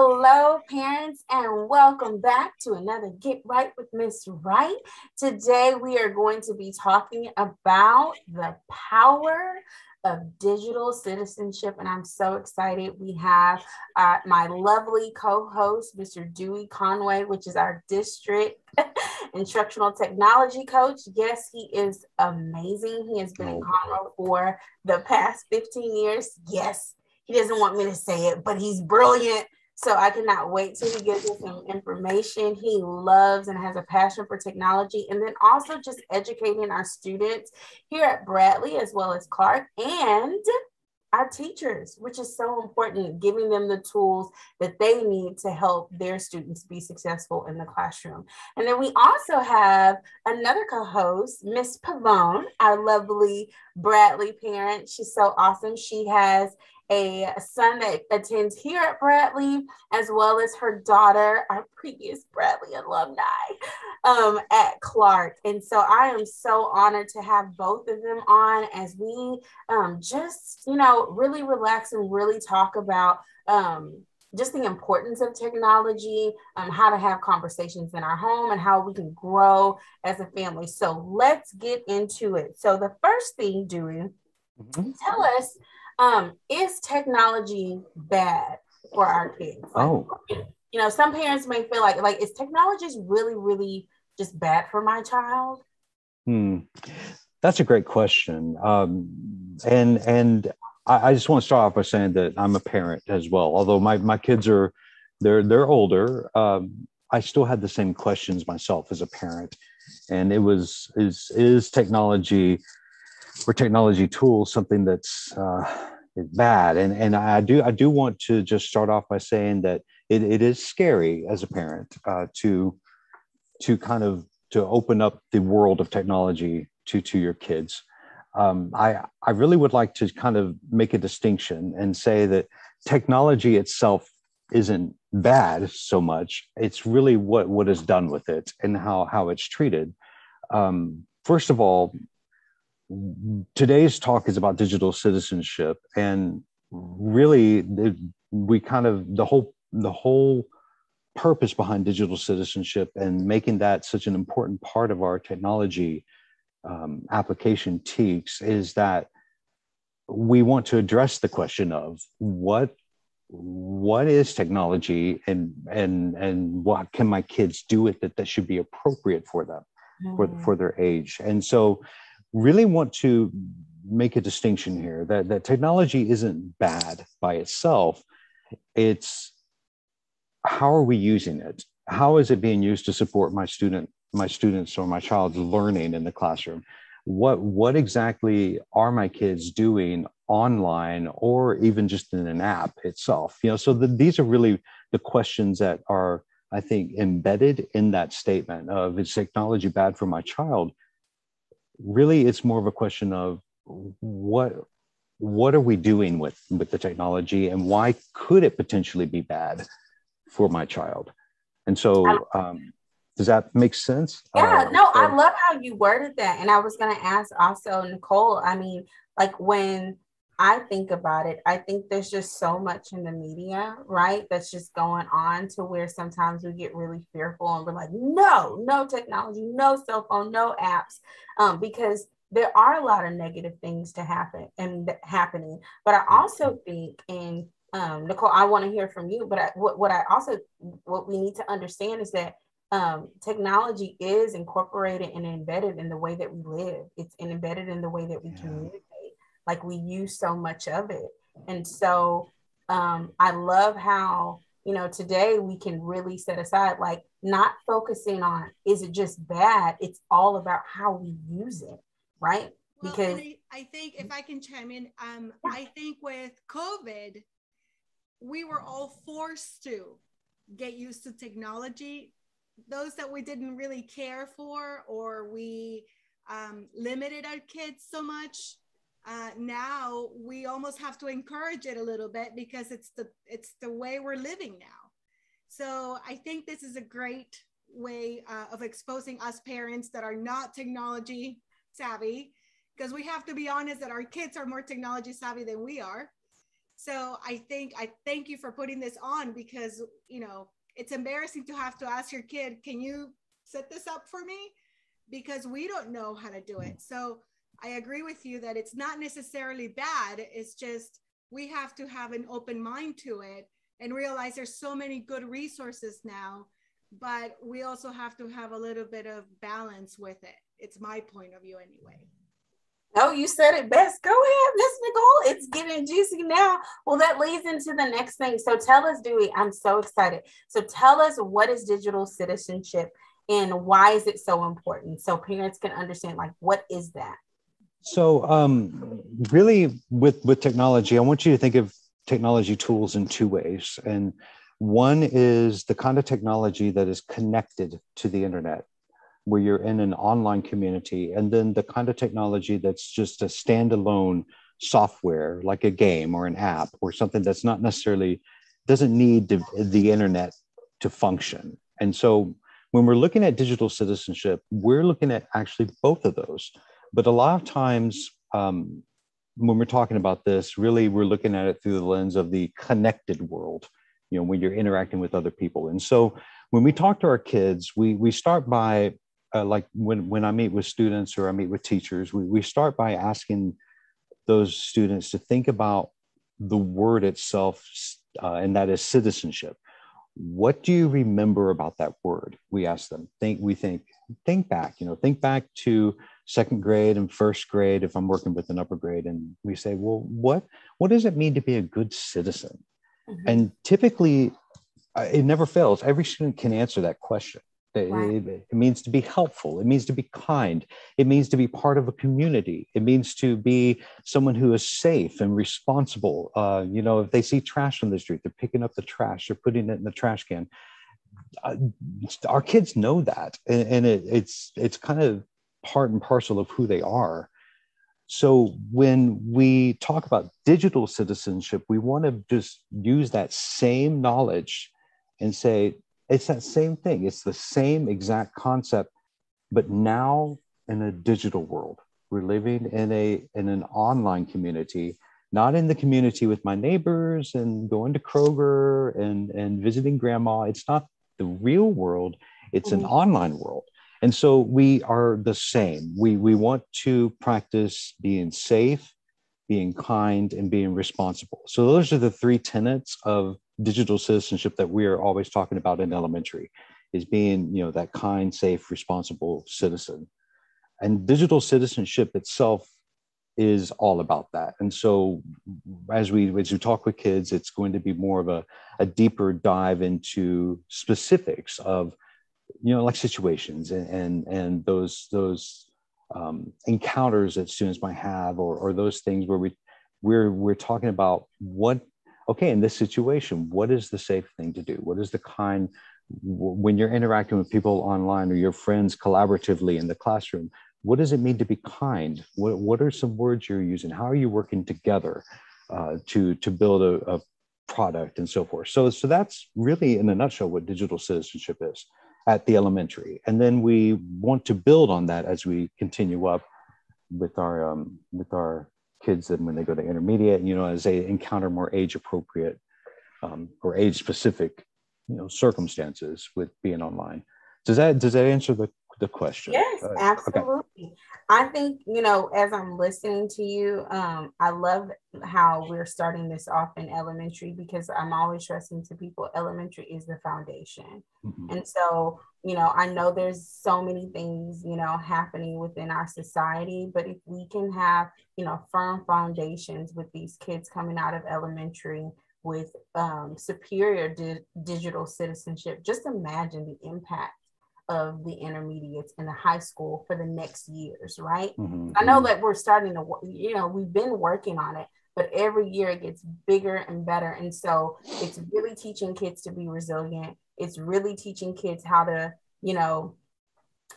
Hello, parents, and welcome back to another Get Right with Miss Wright. Today, we are going to be talking about the power of digital citizenship, and I'm so excited. We have uh, my lovely co host, Mr. Dewey Conway, which is our district instructional technology coach. Yes, he is amazing. He has been in Conroe for the past 15 years. Yes, he doesn't want me to say it, but he's brilliant. So I cannot wait till he gives us some information. He loves and has a passion for technology, and then also just educating our students here at Bradley as well as Clark and our teachers, which is so important, giving them the tools that they need to help their students be successful in the classroom. And then we also have another co host, Miss Pavone, our lovely Bradley parent. She's so awesome. She has a son that attends here at Bradley, as well as her daughter, our previous Bradley alumni, um, at Clark. And so I am so honored to have both of them on as we um, just, you know, really relax and really talk about. Um, just the importance of technology, um, how to have conversations in our home, and how we can grow as a family. So let's get into it. So the first thing, Dewey, mm-hmm. tell us um, is technology bad for our kids? Like, oh, you know, some parents may feel like like is technology really, really just bad for my child? Hmm. That's a great question. Um, and and I, I just want to start off by saying that I'm a parent as well. Although my, my kids are they're they're older, um, I still had the same questions myself as a parent. And it was is is technology or technology tools something that's uh, bad. And and i do i do want to just start off by saying that it, it is scary as a parent uh, to to kind of to open up the world of technology to to your kids. Um, i i really would like to kind of make a distinction and say that technology itself isn't bad so much. It's really what what is done with it and how how it's treated. Um, first of all today's talk is about digital citizenship and really we kind of the whole the whole purpose behind digital citizenship and making that such an important part of our technology um, application TEKS is that we want to address the question of what what is technology and and and what can my kids do with it that should be appropriate for them mm-hmm. for for their age and so really want to make a distinction here that, that technology isn't bad by itself. It's how are we using it? How is it being used to support my student, my students or my child's learning in the classroom? What what exactly are my kids doing online or even just in an app itself? You know, so the, these are really the questions that are I think embedded in that statement of is technology bad for my child? Really it's more of a question of what what are we doing with with the technology and why could it potentially be bad for my child? And so um, does that make sense? Yeah uh, no so, i love how you worded that. And i was going to ask also nicole i mean like when I think about it, I think there's just so much in the media, right? That's just going on to where sometimes we get really fearful and we're like, no, no technology, no cell phone, no apps, um, because there are a lot of negative things to happen and happening. But I also think, and um, Nicole, I want to hear from you. But I, what, what I also what we need to understand is that um, technology is incorporated and embedded in the way that we live. It's embedded in the way that we yeah. communicate like we use so much of it. And so um, I love how, you know, today we can really set aside, like, not focusing on is it just bad? It's all about how we use it, right? Well, because I, I, think if I can chime in, um, yeah. I think with COVID, we were all forced to get used to technology. Those that we didn't really care for, or we um, limited our kids so much, uh, now we almost have to encourage it a little bit because it's the it's the way we're living now so i think this is a great way uh, of exposing us parents that are not technology savvy because we have to be honest that our kids are more technology savvy than we are So I think I thank you for putting this on because you know it's embarrassing to have to ask your kid, can you set this up for me? Because we don't know how to do it. So I agree with you that it's not necessarily bad. It's just we have to have an open mind to it and realize there's so many good resources now, but we also have to have a little bit of balance with it. It's my point of view anyway. Oh, you said it best. Go ahead, Miss Nicole. It's getting juicy now. Well, that leads into the next thing. So tell us, Dewey, I'm so excited. So tell us what is digital citizenship and why is it so important? So parents can understand like what is that? So um, really with with technology, I want you to think of technology tools in two ways. And one is the kind of technology that is connected to the internet where you're in an online community, and then the kind of technology that's just a standalone software, like a game or an app or something that's not necessarily doesn't need the, the internet to function. And so when we're looking at digital citizenship, we're looking at actually both of those. But a lot of times, um, when we're talking about this, really we're looking at it through the lens of the connected world, you know, when you're interacting with other people. And so when we talk to our kids, we we start by uh, like when when I meet with students or I meet with teachers, we we start by asking those students to think about the word itself, uh, and that is citizenship. What do you remember about that word? We ask them. Think. We think. Think back. You know. Think back to second grade and first grade. If I'm working with an upper grade, and we say, well, what what does it mean to be a good citizen? Mm-hmm. And typically, it never fails. Every student can answer that question. Right. It, it, means to be helpful. It means to be kind. It means to be part of a community. It means to be someone who is safe and responsible. Uh, you know, if they see trash on the street, they're picking up the trash, they're putting it in the trash can. Uh, our kids know that, and, and it, it's it's kind of part and parcel of who they are. So when we talk about digital citizenship, we want to just use that same knowledge and say it's that same thing. It's the same exact concept, but now in a digital world. We're living in a in an online community, not in the community with my neighbors and going to Kroger and and visiting grandma. It's not the real world. It's an mm-hmm. online world. And so we are the same. We we want to practice being safe, being kind, and being responsible. So those are the three tenets of digital citizenship that we are always talking about in elementary is being you know that kind safe responsible citizen and digital citizenship itself is all about that and so as we as we talk with kids it's going to be more of a, a deeper dive into specifics of you know like situations and and, and those those um, encounters that students might have or, or those things where we we're we're talking about what okay, in this situation, what is the safe thing to do? What is the kind, when you're interacting with people online or your friends collaboratively in the classroom, what does it mean to be kind? What, what are some words you're using? How are you working together uh, to, to build a, a product and so forth? So, so that's really, in a nutshell, what digital citizenship is at the elementary. And then we want to build on that as we continue up with our um, with our kids and when they go to intermediate, you know, as they encounter more age appropriate um, or age specific, you know, circumstances with being online. Does that does that answer the the question? Yes, absolutely. Okay. I think, you know, as I'm listening to you, um, I love how we're starting this off in elementary because I'm always stressing to people elementary is the foundation. Mm-hmm. And so, you know, I know there's so many things, you know, happening within our society, but if we can have, you know, firm foundations with these kids coming out of elementary with um, superior di- digital citizenship, just imagine the impact of the intermediates in the high school for the next years, right? Mm-hmm. I know mm-hmm. that we're starting to, you know, we've been working on it, but every year it gets bigger and better. And so it's really teaching kids to be resilient. It's really teaching kids how to, you know,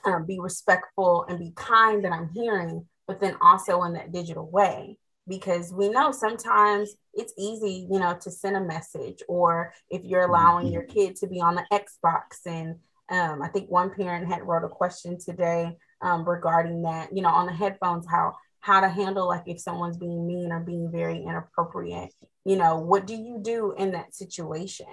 um, be respectful and be kind that I'm hearing, but then also in that digital way. Because we know sometimes it's easy, you know, to send a message, or if you're allowing mm-hmm. your kid to be on the Xbox and um, I think one parent had wrote a question today um, regarding that, you know, on the headphones, how how to handle like if someone's being mean or being very inappropriate you know what do you do in that situation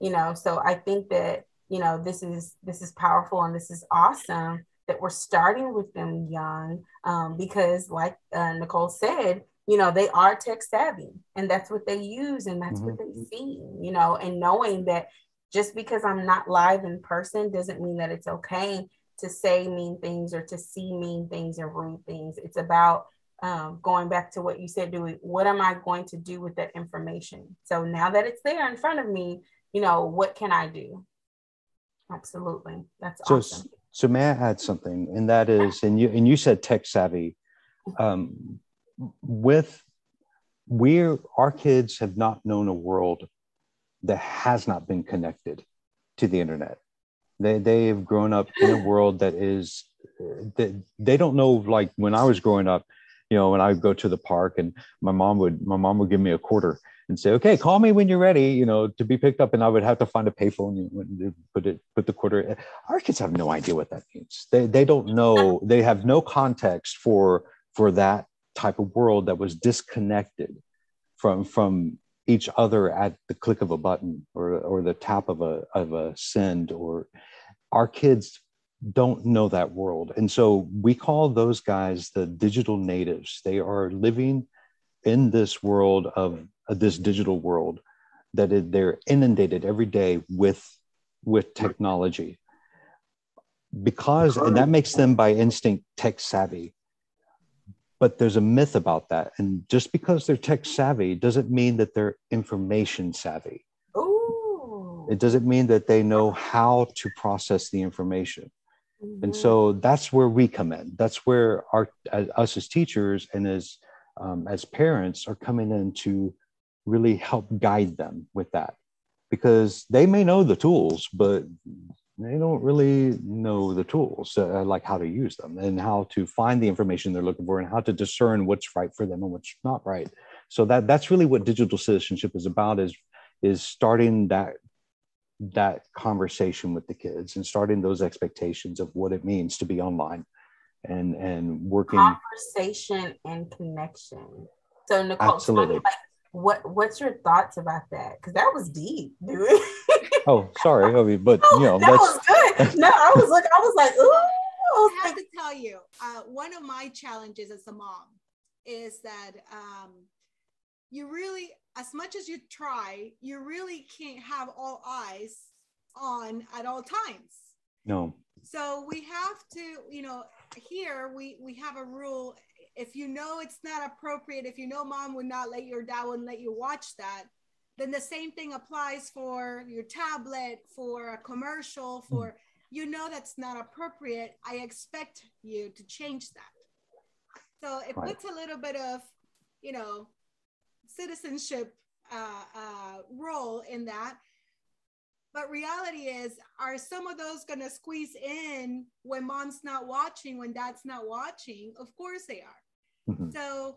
you know so i think that you know this is this is powerful and this is awesome that we're starting with them young um, because like uh, nicole said you know they are tech savvy and that's what they use and that's mm-hmm. what they see you know and knowing that just because i'm not live in person doesn't mean that it's okay to say mean things or to see mean things and rude things. It's about um, going back to what you said doing what am i going to do with that information? So now that it's there in front of me you know what can i do? Absolutely. That's so, awesome. so may i add something? And that is and you and you said tech savvy. Um, with we're our kids have not known a world that has not been connected to the internet. They they've grown up in a world that is that they don't know like when i was growing up you know when i would go to the park and my mom would my mom would give me a quarter and say okay call me when you're ready you know to be picked up and i would have to find a payphone and put it put the quarter. Our kids have no idea what that means. They they don't know they have no context for for that type of world that was disconnected from from each other at the click of a button or or the tap of a of a send or our kids don't know that world. And so we call those guys the digital natives. They are living in this world of this digital world that it, they're inundated every day with with technology. Because and that makes them by instinct tech savvy but there's a myth about that. And just because they're tech savvy doesn't mean that they're information savvy. Ooh. it doesn't mean that they know how to process the information. Mm-hmm. and so that's where we come in. That's where our as, us as teachers and as um, as parents are coming in to really help guide them with that. Because they may know the tools but they don't really know the tools, uh, like how to use them and how to find the information they're looking for and how to discern what's right for them and what's not right. So that that's really what digital citizenship is about is is starting that that conversation with the kids and starting those expectations of what it means to be online and and working conversation and connection. So Nicole, absolutely. What what's your thoughts about that? Because that was deep, dude. oh, sorry, I mean, but you know, that was good. No, I was like, I was like, ooh. I, I have to tell you, uh, one of my challenges as a mom is that um, you really, as much as you try, you really can't have all eyes on at all times. No. So we have to, you know, here we we have a rule. If you know it's not appropriate, if you know mom would not let your dad wouldn't let you watch that, then the same thing applies for your tablet, for a commercial, for mm. you know that's not appropriate. I expect you to change that. So it right. puts a little bit of, you know, citizenship uh, uh, role in that. But reality is, are some of those going to squeeze in when mom's not watching, when dad's not watching? Of course they are. Mm-hmm. So,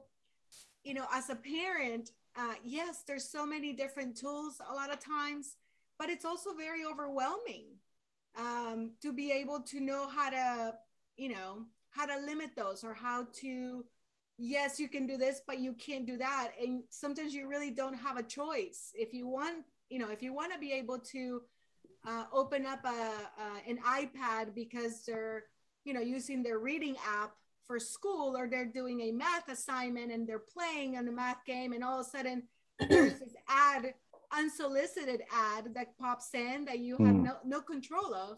you know, as a parent, uh, yes, there's so many different tools a lot of times, but it's also very overwhelming um, to be able to know how to, you know, how to limit those or how to, yes, you can do this, but you can't do that. And sometimes you really don't have a choice. If you want, you know, if you want to be able to uh, open up a, uh, an iPad because they're, you know, using their reading app for school or they're doing a math assignment and they're playing on a math game and all of a sudden there's this ad unsolicited ad that pops in that you have mm. no, no control of.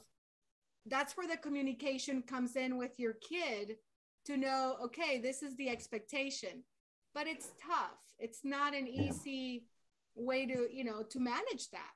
That's where the communication comes in with your kid to know okay this is the expectation. But it's tough. It's not an easy way to you know to manage that.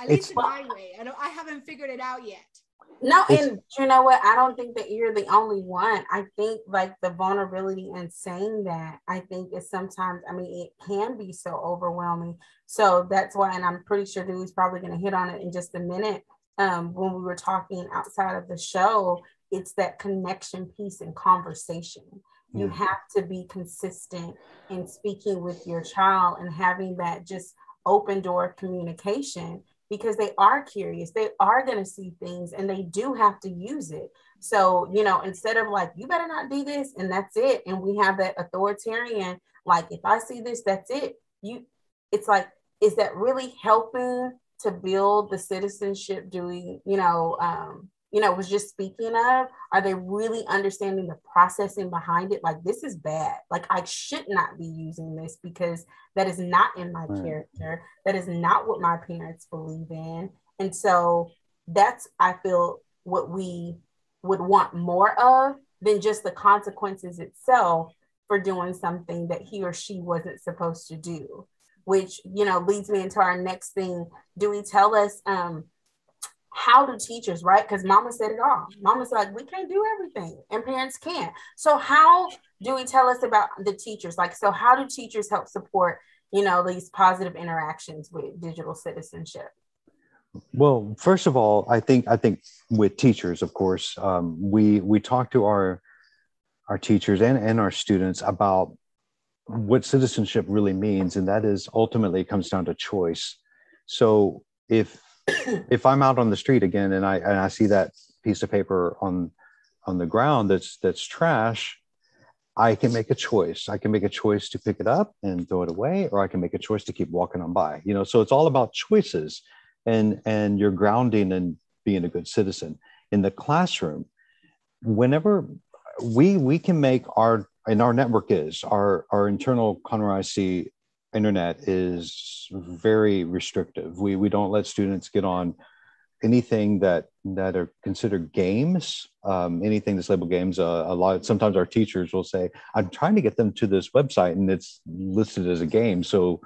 At least in my way. I don't i haven't figured it out yet no, and you know what? I don't think that you're the only one. I think like the vulnerability in saying that, I think is sometimes, I mean, it can be so overwhelming. So that's why, and I'm pretty sure Dewey's probably going to hit on it in just a minute. Um, when we were talking outside of the show, it's that connection piece and conversation. You mm. have to be consistent in speaking with your child and having that just open door communication because they are curious. They are going to see things and they do have to use it. So, you know, instead of like, you better not do this and that's it. And we have that authoritarian, like, if I see this, that's it. You, it's like, is that really helping to build the citizenship doing, you know, um, you know, was just speaking of, are they really understanding the processing behind it? Like, this is bad. Like, I should not be using this because that is not in my right. character. That is not what my parents believe in. And so that's, I feel, what we would want more of than just the consequences itself for doing something that he or she wasn't supposed to do which you know leads me into our next thing Dewey tell us um how do teachers, right? Because mama said it all. Mama's like, we can't do everything, and parents can't. So, how Dewey tell us about the teachers? Like, so how do teachers help support, you know, these positive interactions with digital citizenship? Well, first of all, I think I think with teachers, of course, um, we we talk to our our teachers and and our students about what citizenship really means, and that is ultimately comes down to choice. So if if I'm out on the street again and I and I see that piece of paper on on the ground that's that's trash, I can make a choice. I can make a choice to pick it up and throw it away, or I can make a choice to keep walking on by. You know, so it's all about choices and and your grounding and being a good citizen. In the classroom, whenever we we can make our and our network is our our internal Conroe IC internet is very restrictive. We we don't let students get on anything that that are considered games. Um, anything that's labeled games. Uh, a lot. Sometimes our teachers will say, "I'm trying to get them to this website, and it's listed as a game, so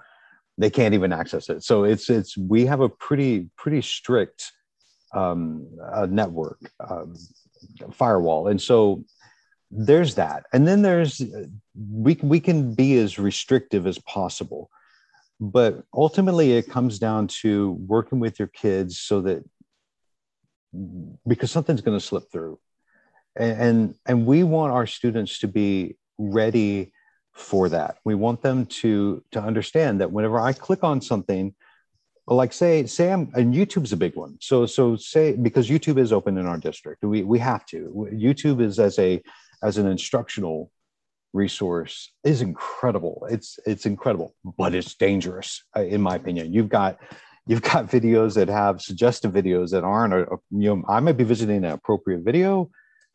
they can't even access it." So it's it's we have a pretty pretty strict um, uh, network um, firewall, and so there's that and then there's uh, we we can be as restrictive as possible but ultimately it comes down to working with your kids so that because something's going to slip through and, and and we want our students to be ready for that we want them to to understand that whenever i click on something like say I'm and YouTube's a big one. So so say because YouTube is open in our district, we we have to. YouTube is as a as an instructional resource is incredible. It's it's incredible, but it's dangerous, uh, in my opinion. You've got you've got videos that have suggestive videos that aren't. A, you know, I might be visiting an appropriate video,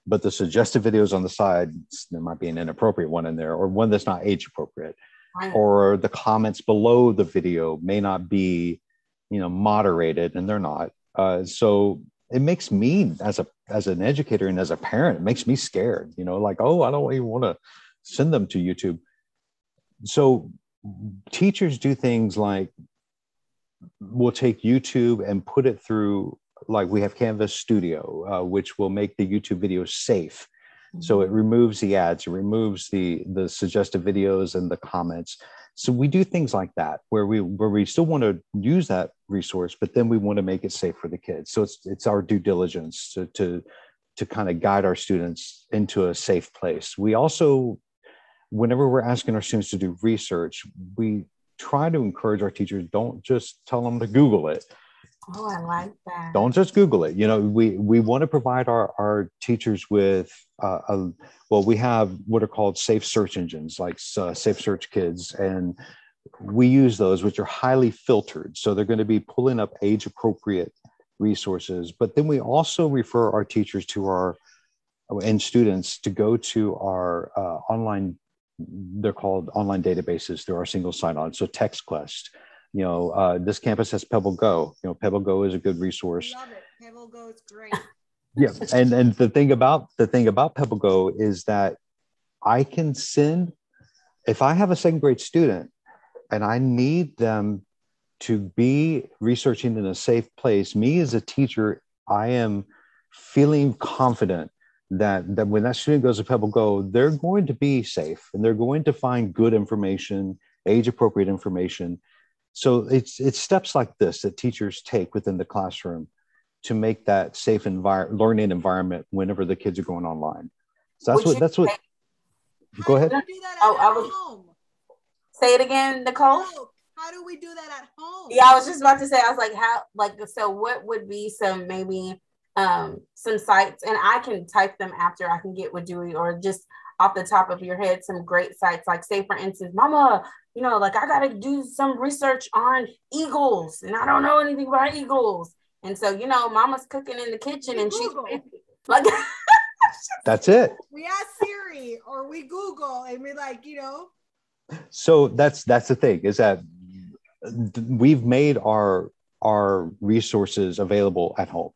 but the suggestive videos on the side there might be an inappropriate one in there, or one that's not age appropriate, right. or the comments below the video may not be, you know, moderated, and they're not. Uh, so it makes me as a as an educator and as a parent, it makes me scared. You know, like oh, I don't even want to send them to YouTube. So teachers do things like we'll take YouTube and put it through like we have Canvas Studio, uh, which will make the YouTube videos safe. So it mm-hmm. removes the ads, it removes the the suggestive videos and the comments. So we do things like that where we where we still want to use that resource, but then we want to make it safe for the kids. So it's it's our due diligence to to to kind of guide our students into a safe place. We also, whenever we're asking our students to do research, we try to encourage our teachers don't just tell them to Google it. Oh, I like that. Don't just Google it. You know, we we want to provide our our teachers with uh, a, well, we have what are called safe search engines, like uh, Safe Search Kids, and we use those, which are highly filtered. So they're going to be pulling up age appropriate resources. But then we also refer our teachers to our and students to go to our uh, online. They're called online databases through our single sign-on. So TexQuest you know, uh, this campus has Pebble Go. You know, Pebble Go is a good resource. Love it. Pebble Go is great. yeah, and and the thing about the thing about Pebble Go is that I can send if I have a second grade student and I need them to be researching in a safe place. Me as a teacher, I am feeling confident that that when that student goes to Pebble Go, they're going to be safe and they're going to find good information, age appropriate information so it's it's steps like this that teachers take within the classroom to make that safe environment learning environment whenever the kids are going online so that's Would what that's what go ahead oh i was home? say it again nicole how how do we do that at home? Yeah, I was just about to say, I was like, how, like, so what would be some maybe um some sites, and I can type them after I can get with Dewey, or just off the top of your head, some great sites, like say for instance, Mama, you know, like I gotta do some research on eagles, and I don't know anything about eagles, and so you know, Mama's cooking in the kitchen, and she's like. That's it. We ask Siri or we Google and we like, you know. So that's that's the thing is that we've made our our resources available at home.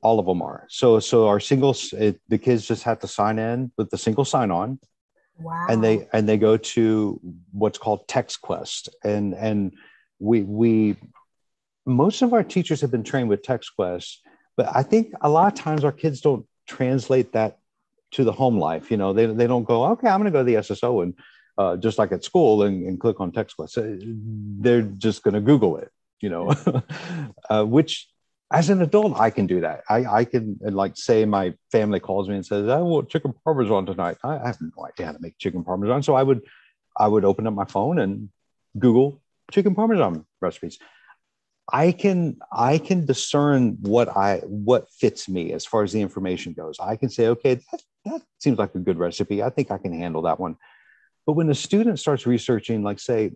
All of them are. So so our singles it, the kids just have to sign in with the single sign on. Wow. And they and they go to what's called TexQuest and and we we most of our teachers have been trained with TexQuest, but I think a lot of times our kids don't translate that to the home life. You know, they, they don't go, okay, I'm going to go to the SSO and uh, just like at school and, and click on TexQuest. They're just going to Google it, you know, uh, which as an adult, I can do that. I, I can like say my family calls me and says, oh, I want chicken parmesan tonight. I, I have no idea how to make chicken parmesan. So I would, I would open up my phone and Google chicken parmesan recipes. I can I can discern what I what fits me as far as the information goes. I can say, okay, that, that seems like a good recipe. I think I can handle that one. But when a student starts researching, like say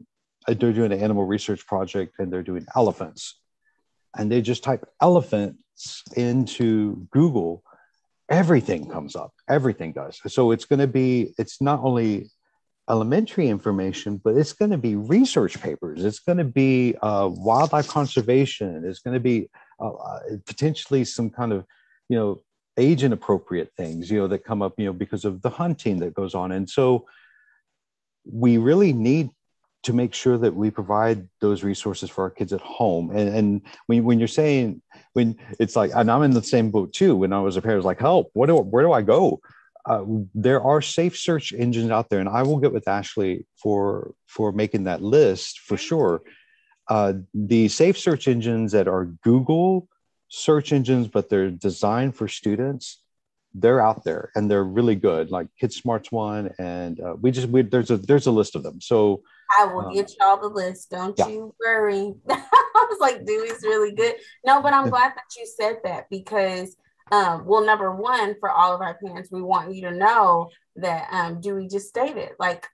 they're doing an animal research project and they're doing elephants, and they just type elephants into Google, everything comes up. Everything does. So it's going to be. It's not only elementary information, but it's going to be research papers. It's going to be uh, wildlife conservation. It's going to be uh, uh, potentially some kind of, you know, age inappropriate things, you know, that come up, you know, because of the hunting that goes on. And so we really need to make sure that we provide those resources for our kids at home. And, and when, when you're saying, when it's like, and I'm in the same boat too, when I was a parent, was like, help, what do, where do I go? uh, there are safe search engines out there, and I will get with Ashley for for making that list for sure. Uh, the safe search engines that are Google search engines, but they're designed for students. They're out there and they're really good. Like KidSmart's one, and uh, we just we, there's a there's a list of them. So I will um, get y'all the list. Don't yeah. you worry. I was like, Dewey's really good. No, but I'm glad that you said that because um, well, number one, for all of our parents, we want you to know that um, Dewey just stated, like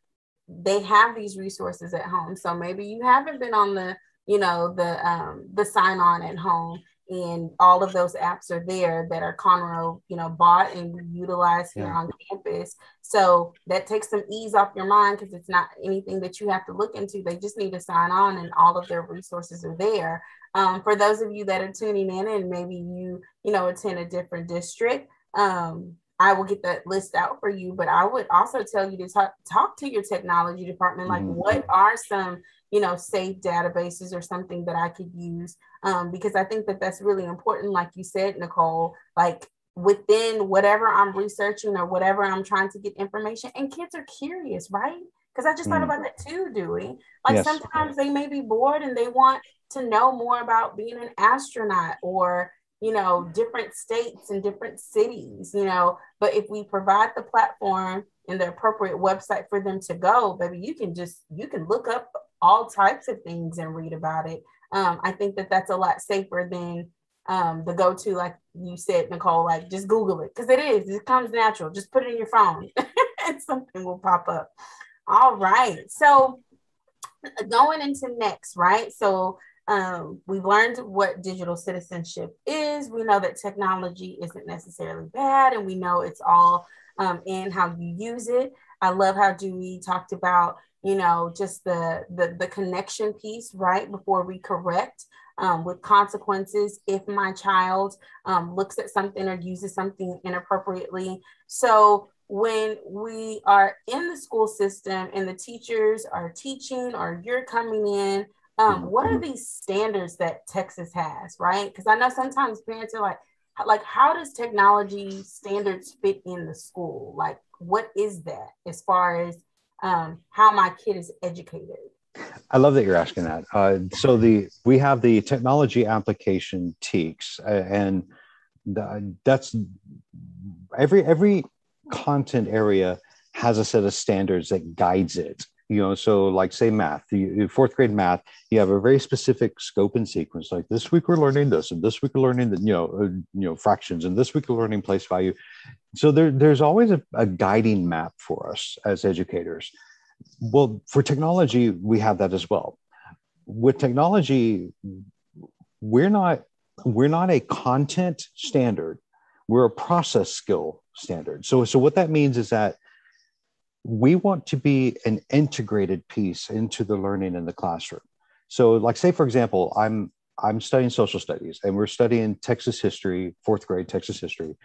they have these resources at home. So maybe you haven't been on the, you know, the um, the sign on at home, and all of those apps are there that are Conroe, you know, bought and utilized here yeah. on campus. So that takes some ease off your mind because it's not anything that you have to look into. They just need to sign on, and all of their resources are there. Um, for those of you that are tuning in and maybe you, you know, attend a different district, um, I will get that list out for you. But I would also tell you to talk, talk to your technology department. Like, mm-hmm. what are some, you know, safe databases or something that I could use? Um, because I think that that's really important. Like you said, Nicole, like within whatever I'm researching or whatever I'm trying to get information, and kids are curious, right? Because I just mm. thought about that too, Dewey. Like yes. sometimes they may be bored and they want to know more about being an astronaut or you know different states and different cities you know but if we provide the platform and the appropriate website for them to go baby you can just you can look up all types of things and read about it um, i think that that's a lot safer than um, the go-to like you said nicole like just google it because it is it comes natural just put it in your phone and something will pop up all right so going into next right so um, we've learned what digital citizenship is. We know that technology isn't necessarily bad, and we know it's all um, in how you use it. I love how Dewey talked about, you know, just the the, the connection piece right before we correct. Um, with consequences if my child um, looks at something or uses something inappropriately. So when we are in the school system and the teachers are teaching or you're coming in um, what are these standards that Texas has, right? Because I know sometimes parents are like, like, how does technology standards fit in the school? Like, what is that as far as um, how my kid is educated? I love that you're asking that. Uh, so the we have the technology application TEKS, uh, and the, that's every every content area has a set of standards that guides it you know so like say math you, fourth grade math you have a very specific scope and sequence. Like this week we're learning this and this week we're learning the you know uh, you know fractions and this week we're learning place value. So there, there's always a, a guiding map for us as educators. Well for technology we have that as well. With technology we're not we're not a content standard. We're a process skill standard. So so what that means is that we want to be an integrated piece into the learning in the classroom. So, like, say, for example, I'm I'm studying social studies, and we're studying Texas history, fourth grade Texas history,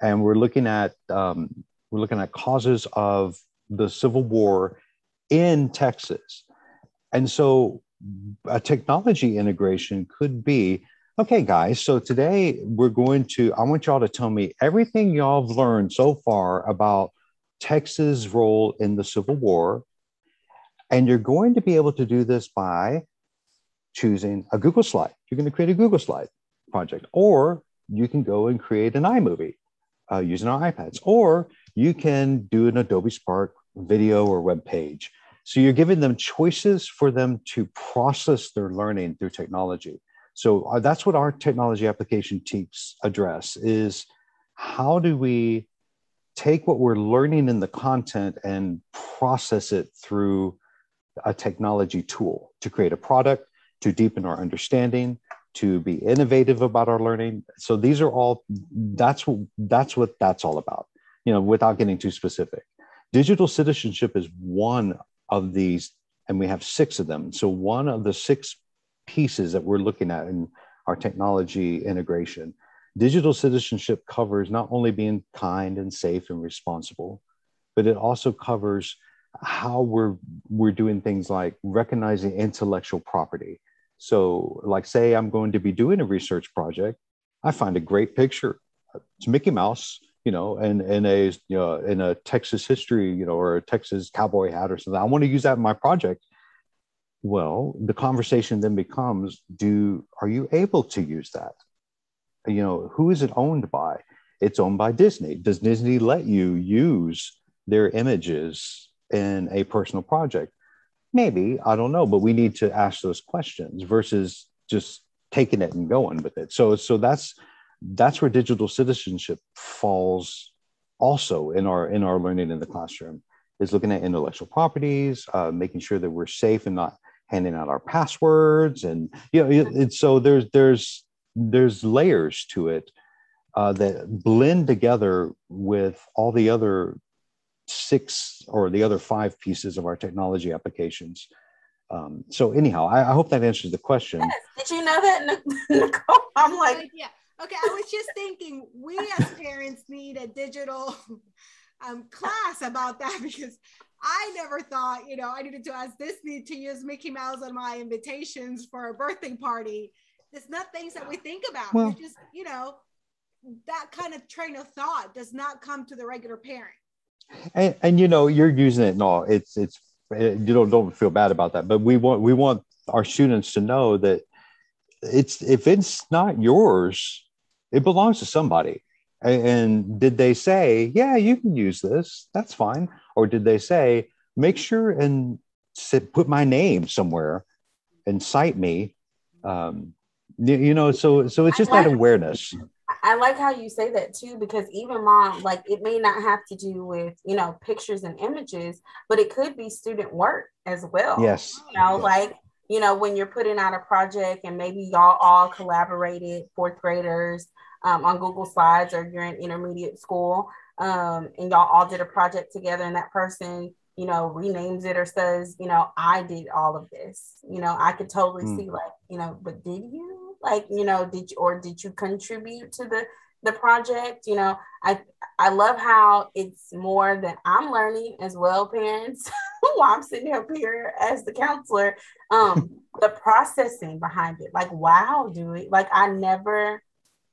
and we're looking at um, we're looking at causes of the Civil War in Texas, and so a technology integration could be okay, guys. So today we're going to I want y'all to tell me everything y'all have learned so far about Texas' role in the Civil War. And you're going to be able to do this by choosing a Google slide. You're going to create a Google slide project, or you can go and create an iMovie uh, using our iPads, or you can do an Adobe Spark video or web page. So you're giving them choices for them to process their learning through technology. So uh, that's what our technology application teams address is how do we take what we're learning in the content and process it through a technology tool to create a product, to deepen our understanding, to be innovative about our learning. So these are all that's what that's what that's all about. You know, without getting too specific. Digital citizenship is one of these, and we have six of them. So one of the six pieces that we're looking at in our technology integration Digital citizenship covers not only being kind and safe and responsible, but it also covers how we're we're doing things like recognizing intellectual property. So, like, say I'm going to be doing a research project, I find a great picture. It's Mickey Mouse, you know, and in a you know in a Texas history, you know, or a Texas cowboy hat or something. I want to use that in my project. Well, the conversation then becomes: Do are you able to use that? You know, who is it owned by? It's owned by Disney. Does Disney let you use their images in a personal project? Maybe, I don't know, but we need to ask those questions versus just taking it and going with it. So so that's that's where digital citizenship falls also in our in our learning in the classroom is looking at intellectual properties, uh, making sure that we're safe and not handing out our passwords and you know it's so there's there's there's layers to it uh, that blend together with all the other six or the other five pieces of our technology applications. Um, so anyhow, I, I, hope that answers the question. Yes. Did you know that, Nicole? I'm like, yeah. Okay, I was just thinking we as parents need a digital um, class about that because I never thought, you know, I needed to ask Disney to use Mickey Mouse on my invitations for a birthday party it's not things that we think about. Well, just, you know, that kind of train of thought does not come to the regular parent. And, and you know, you're using it and all. It's it's you don't don't feel bad about that. But we want we want our students to know that it's if it's not yours, it belongs to somebody. And did they say, yeah, you can use this? That's fine. Or did they say, make sure and sit, put my name somewhere and cite me um, you know so so it's just like, that awareness i like how you say that too because even mom like it may not have to do with you know pictures and images but it could be student work as well yes you know yes. like you know when you're putting out a project and maybe y'all all collaborated fourth graders um, on google slides or you're in intermediate school um, and y'all all did a project together and that person you know, renames it or says, you know, I did all of this. You know, I could totally mm. see like, you know, but did you? Like, you know, did you or did you contribute to the the project? You know, I I love how it's more than I'm learning as well, parents. while I'm sitting up here as the counselor, um, the processing behind it. Like, wow, do it. Like I never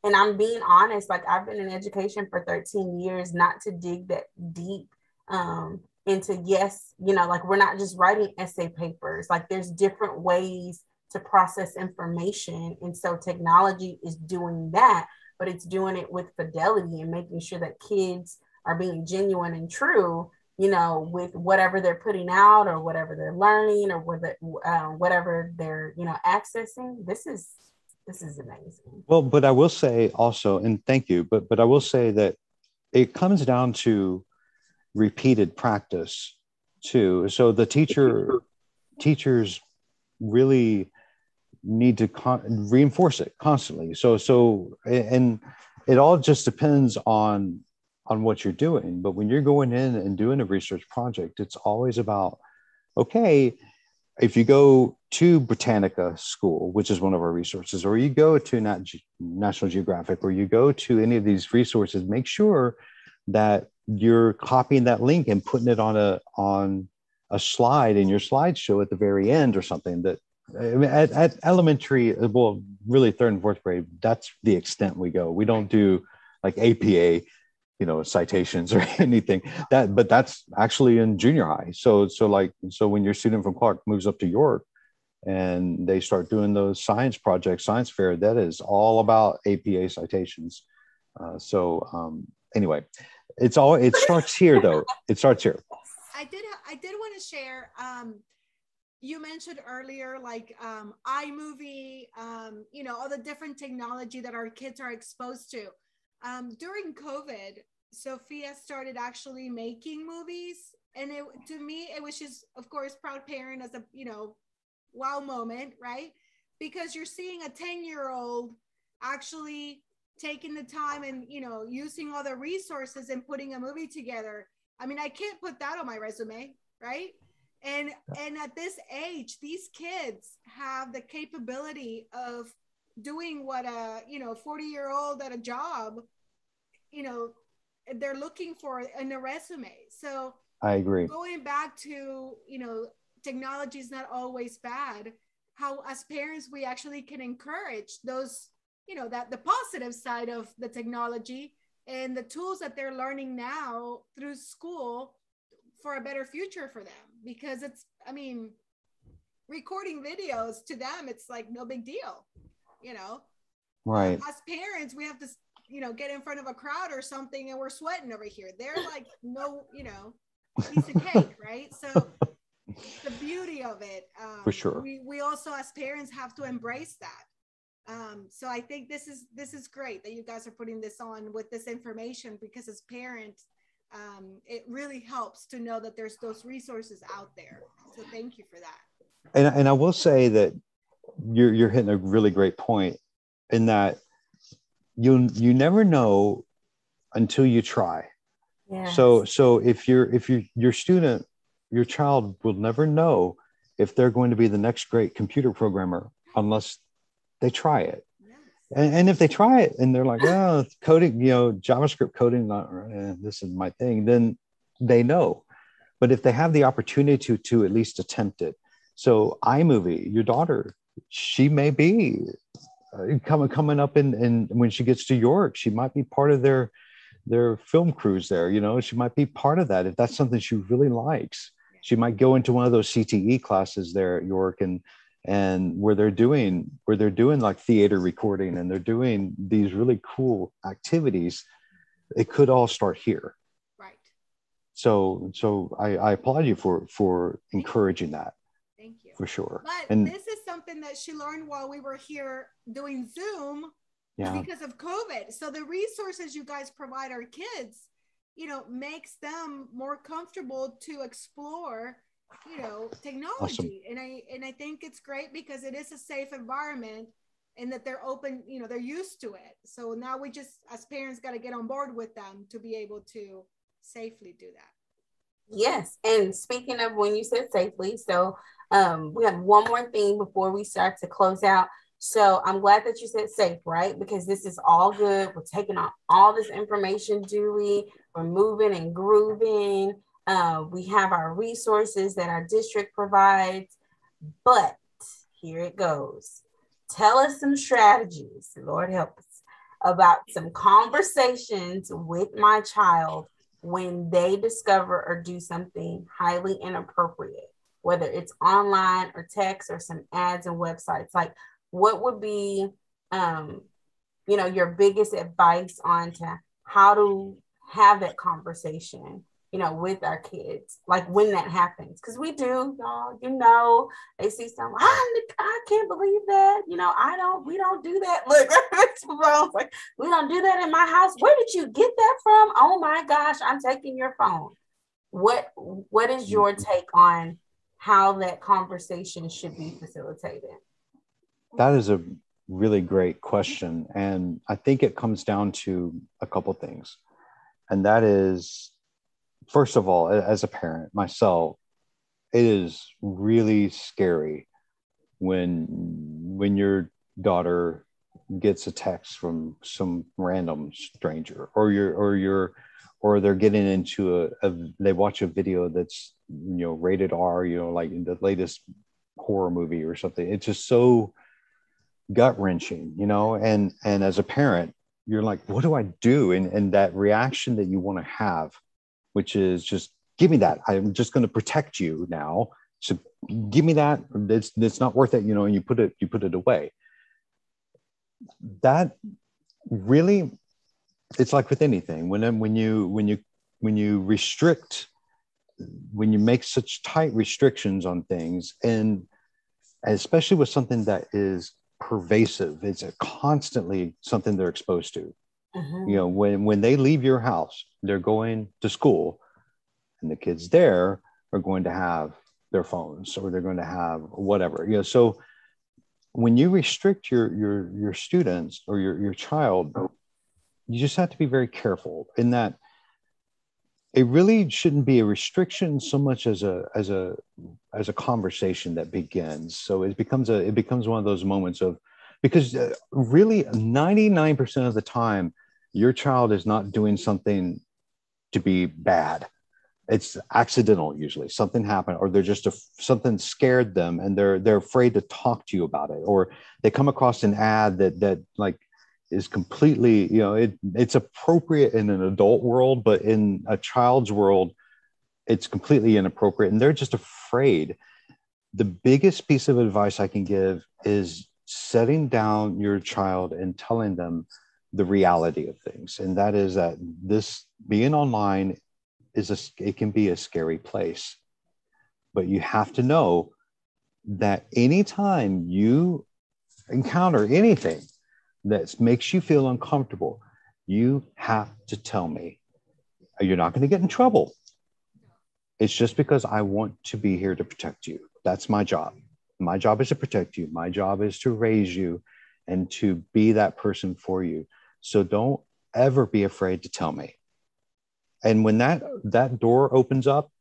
and I'm being honest, like I've been in education for 13 years, not to dig that deep um, into yes, you know, like we're not just writing essay papers, like there's different ways to process information. And so technology is doing that, but it's doing it with fidelity and making sure that kids are being genuine and true you know, with whatever they're putting out or whatever they're learning or whether, uh, whatever they're, you know, accessing. This is this is amazing. Well, but I will say also, and thank you, but but I will say that it comes down to repeated practice too. So the teacher teachers really need to con- reinforce it constantly. So so and it all just depends on on what you're doing. But when you're going in and doing a research project, it's always about okay, if you go to Britannica School, which is one of our resources, or you go to Nat- National Geographic, or you go to any of these resources, make sure that you're copying that link and putting it on a on a slide in your slideshow at the very end or something that at, at elementary well really third and fourth grade that's the extent we go. We don't do like apa you know citations or anything. That but that's actually in junior high. So so like so when your student from clark moves up to york and they start doing those science projects science fair that is all about apa citations. Uh, so um, anyway it's all it starts here though. It starts here. I did i did want to share um you mentioned earlier like um imovie um you know all the different technology that our kids are exposed to um, during COVID, Sophia started actually making movies, and it to me it was just, of course, proud parent as a you know, wow moment, right? Because you're seeing a ten year old actually taking the time and you know using all the resources and putting a movie together. I mean, I can't put that on my resume, right? And and at this age, these kids have the capability of doing what a you know 40 year old at a job you know they're looking for in a resume. So i agree. going back to you know technology is not always bad. How as parents we actually can encourage those you know that the positive side of the technology and the tools that they're learning now through school for a better future for them because it's i mean recording videos to them it's like no big deal you know? Right. As parents we have to you know get in front of a crowd or something and we're sweating over here. They're like no you know piece of cake right? So the beauty of it um, for sure. we, we also as parents have to embrace that. Um, so i think this is this is great that you guys are putting this on with this information because as parents um, it really helps to know that there's those resources out there so thank you for that and, and I will say that you're you're hitting a really great point in that you you never know until you try. Yes. So so if you're if you your student your child will never know if they're going to be the next great computer programmer unless they try it. And, and if they try it and they're like, oh, coding, you know, JavaScript coding, not eh, this is my thing, then they know. But if they have the opportunity to, to at least attempt it, so iMovie, your daughter, she may be uh, coming coming up in and when she gets to York, she might be part of their their film crews there. You know, she might be part of that if that's something she really likes. She might go into one of those CTE classes there at York and and where they're doing where they're doing like theater recording and they're doing these really cool activities. It could all start here. Right. So so I, I applaud you for for encouraging that thank you for sure. But and this is something that she learned while we were here doing Zoom yeah. because of COVID. So the resources you guys provide our kids, you know, makes them more comfortable to explore, you know, technology. Awesome. And I and I think it's great because it is a safe environment and that they're open, you know, they're used to it. So now we just as parents got to get on board with them to be able to safely do that. Yes. And speaking of when you said safely, so um, we have one more thing before we start to close out. So I'm glad that you said safe, right? Because this is all good. We're taking on all this information, Dewey. We're moving and grooving. Uh, we have our resources that our district provides. But here it goes. Tell us some strategies, Lord help us, about some conversations with my child when they discover or do something highly inappropriate whether it's online or text or some ads and websites like what would be um, you know your biggest advice on to how to have that conversation you know, with our kids, like when that happens. Cause we do, y'all, you know, they see something, I, I can't believe that. You know, I don't, we don't do that. Look, like, we don't do that in my house. Where did you get that from? Oh my gosh, I'm taking your phone. What what is your mm-hmm. take on how that conversation should be facilitated? That is a really great question. And I think it comes down to a couple things. And that is first of all, as a parent myself, it is really scary when when your daughter gets a text from some random stranger or you're or you're or they're getting into a, a, they watch a video that's you know rated r you know like the latest horror movie or something. It's just so gut wrenching you know? And and as a parent you're like what do i do? And and that reaction that you want to have which is just give me that. I'm just going to protect you now. So give me that. It's, it's not worth it, you know, and you put it, you put it away. That really, it's like with anything. When, when you, when you, when you restrict, when you make such tight restrictions on things and especially with something that is pervasive, it's constantly something they're exposed to. Mm-hmm. You know, when when they leave your house, they're going to school, and the kids there are going to have their phones or they're going to have whatever. You know, so when you restrict your your your students or your your child, you just have to be very careful in that it really shouldn't be a restriction so much as a as a as a conversation that begins so it becomes a it becomes one of those moments of because uh, really 99% of the time your child is not doing something to be bad. It's accidental usually. Something happened or they're just a, something scared them and they're they're afraid to talk to you about it or they come across an ad that that like is completely you know it it's appropriate in an adult world but in a child's world it's completely inappropriate and they're just afraid. The biggest piece of advice i can give is setting down your child and telling them the reality of things. And that is that this being online is a it can be a scary place. But you have to know that anytime you encounter anything that makes you feel uncomfortable you have to tell me. You're not going to get in trouble. It's just because i want to be here to protect you. That's my job. My job is to protect you. My job is to raise you and to be that person for you so don't ever be afraid to tell me. And when that that door opens up,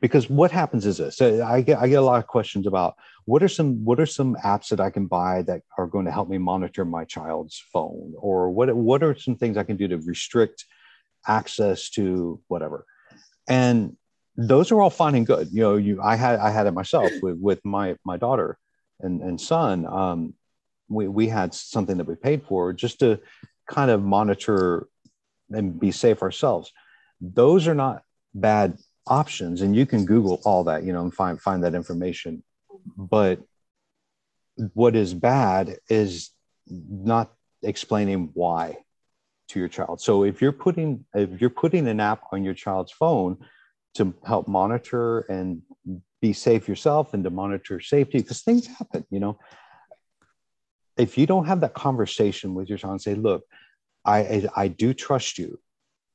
because what happens is this: I get I get a lot of questions about what are some what are some apps that I can buy that are going to help me monitor my child's phone, or what what are some things I can do to restrict access to whatever. And those are all fine and good. You know, you I had I had it myself with with my my daughter and and son. Um, we we had something that we paid for just to kind of monitor and be safe ourselves. Those are not bad options, and you can Google all that, you know, and find find that information. But what is bad is not explaining why to your child. So if you're putting if you're putting an app on your child's phone to help monitor and be safe yourself and to monitor safety because things happen, you know, if you don't have that conversation with your child and say, look, I, I, I do trust you.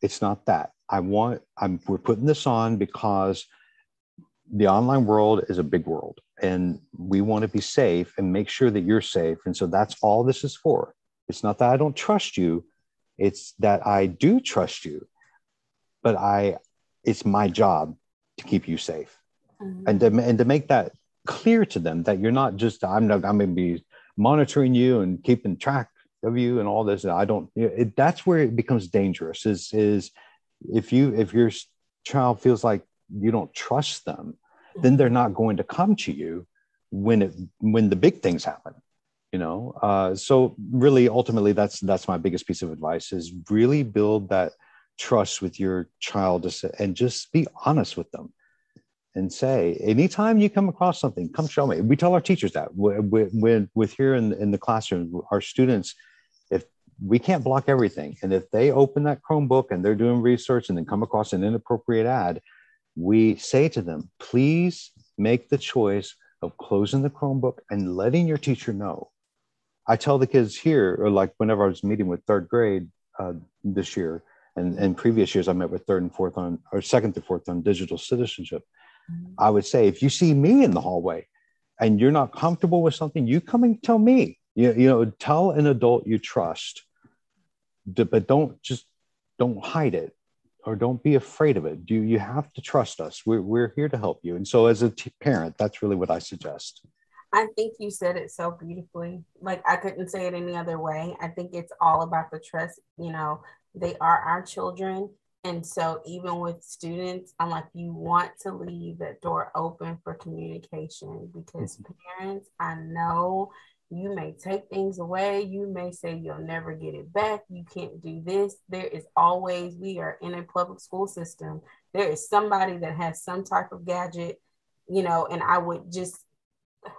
It's not that. I want, I'm, we're putting this on because the online world is a big world and we want to be safe and make sure that you're safe. And so that's all this is for. It's not that I don't trust you. It's that I do trust you, but I, it's my job to keep you safe mm-hmm. and to, and to make that clear to them that you're not just, I'm not, I'm going to be monitoring you and keeping track of you and all this. I don't. It, that's where it becomes dangerous. Is is if you if your child feels like you don't trust them, then they're not going to come to you when it when the big things happen. You know. Uh, so really, ultimately, that's that's my biggest piece of advice: is really build that trust with your child and just be honest with them and say anytime you come across something come show me we tell our teachers that when with here in, in the classroom our students if we can't block everything. And if they open that Chromebook and they're doing research and then come across an inappropriate ad, we say to them, please make the choice of closing the Chromebook and letting your teacher know. I tell the kids here, or like whenever I was meeting with third grade uh, this year, and, and previous years I met with third and fourth on, or second to fourth on digital citizenship. I would say, if you see me in the hallway and you're not comfortable with something, you come and tell me. You, you know, tell an adult you trust, but don't just don't hide it or don't be afraid of it. Do you have to trust us? We're, we're here to help you. And so, as a t- parent, that's really what I suggest. I think you said it so beautifully. Like, I couldn't say it any other way. I think it's all about the trust. You know, they are our children. And so, even with students, I'm like, you want to leave that door open for communication because mm-hmm. parents, I know you may take things away. You may say you'll never get it back. You can't do this. There is always, we are in a public school system. There is somebody that has some type of gadget, you know, and I would just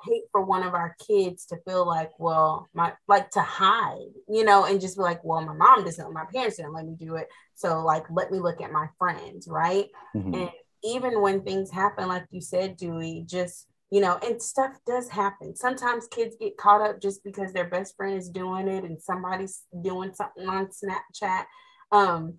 hate for one of our kids to feel like, well, my like to hide, you know, and just be like, well, my mom doesn't, my parents didn't let me do it. So like let me look at my friends, right? Mm-hmm. And even when things happen, like you said, Dewey, just you know, and stuff does happen. Sometimes kids get caught up just because their best friend is doing it and somebody's doing something on Snapchat. Um,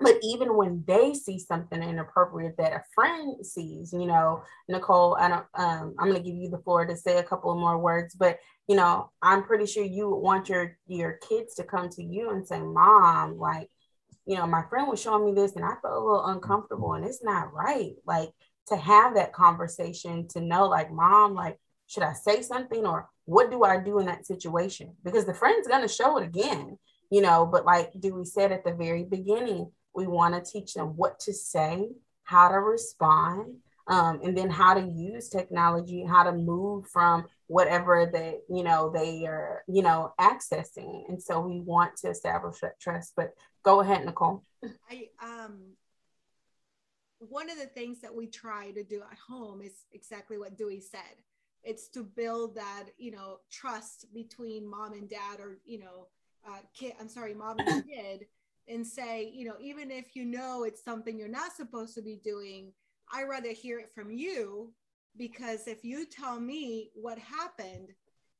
but even when they see something inappropriate that a friend sees, you know, Nicole, I don't, um, I'm going to give you the floor to say a couple more words, but you know, I'm pretty sure you would want your your kids to come to you and say, "Mom, like, you know, my friend was showing me this, and I felt a little uncomfortable, and it's not right." Like, to have that conversation to know like mom like should i say something or what do i do in that situation because the friend's going to show it again you know but like do dewey said at the very beginning we want to teach them what to say how to respond um, and then how to use technology how to move from whatever that you know they are you know accessing and so we want to establish that trust but go ahead nicole i um one of the things that we try to do at home is exactly what Dewey said. It's to build that, you know, trust between mom and dad or, you know, uh, kid, I'm sorry, mom and kid, and say, you know, even if you know it's something you're not supposed to be doing, I rather hear it from you because if you tell me what happened,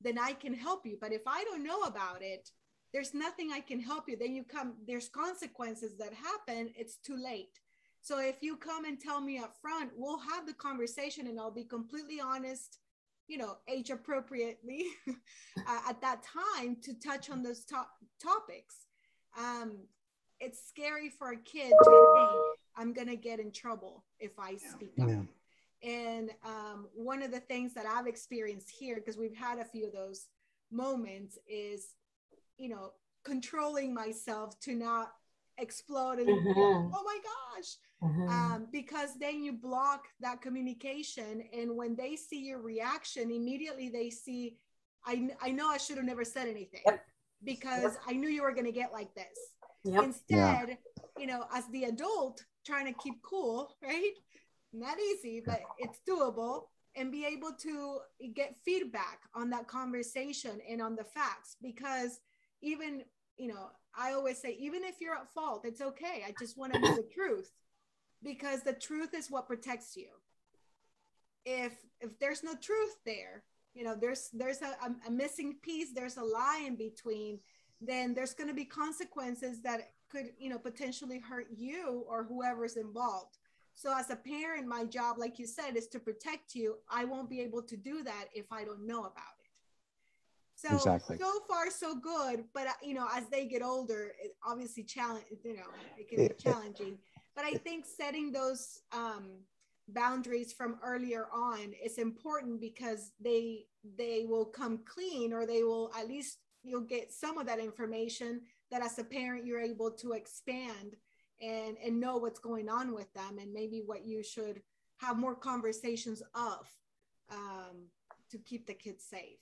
then I can help you. But if I don't know about it, there's nothing I can help you. Then you come, there's consequences that happen. It's too late. So if you come and tell me up front, we'll have the conversation and I'll be completely honest, you know, age appropriately uh, at that time to touch on those top topics. Um, it's scary for a kid to think I'm going to get in trouble if I speak up. Yeah. And um, one of the things that I've experienced here, because we've had a few of those moments, is, you know, controlling myself to not explode and mm-hmm. oh my gosh mm-hmm. um, because then you block that communication and when they see your reaction immediately they see i, I know i should have never said anything yep. because yep. i knew you were going to get like this yep. instead yeah. you know as the adult trying to keep cool right not easy but it's doable and be able to get feedback on that conversation and on the facts because even you know I always say, even if you're at fault, it's okay. I just want to know the truth because the truth is what protects you. If if there's no truth there, you know, there's there's a, a missing piece, there's a lie in between, then there's going to be consequences that could, you know, potentially hurt you or whoever's involved. So as a parent, my job, like you said, is to protect you. I won't be able to do that if I don't know about it. So exactly. so far so good, but uh, you know, as they get older, it obviously challenge. You know, it can be challenging. But I think setting those um, boundaries from earlier on is important because they they will come clean, or they will at least you'll get some of that information that as a parent you're able to expand and and know what's going on with them, and maybe what you should have more conversations of um, to keep the kids safe.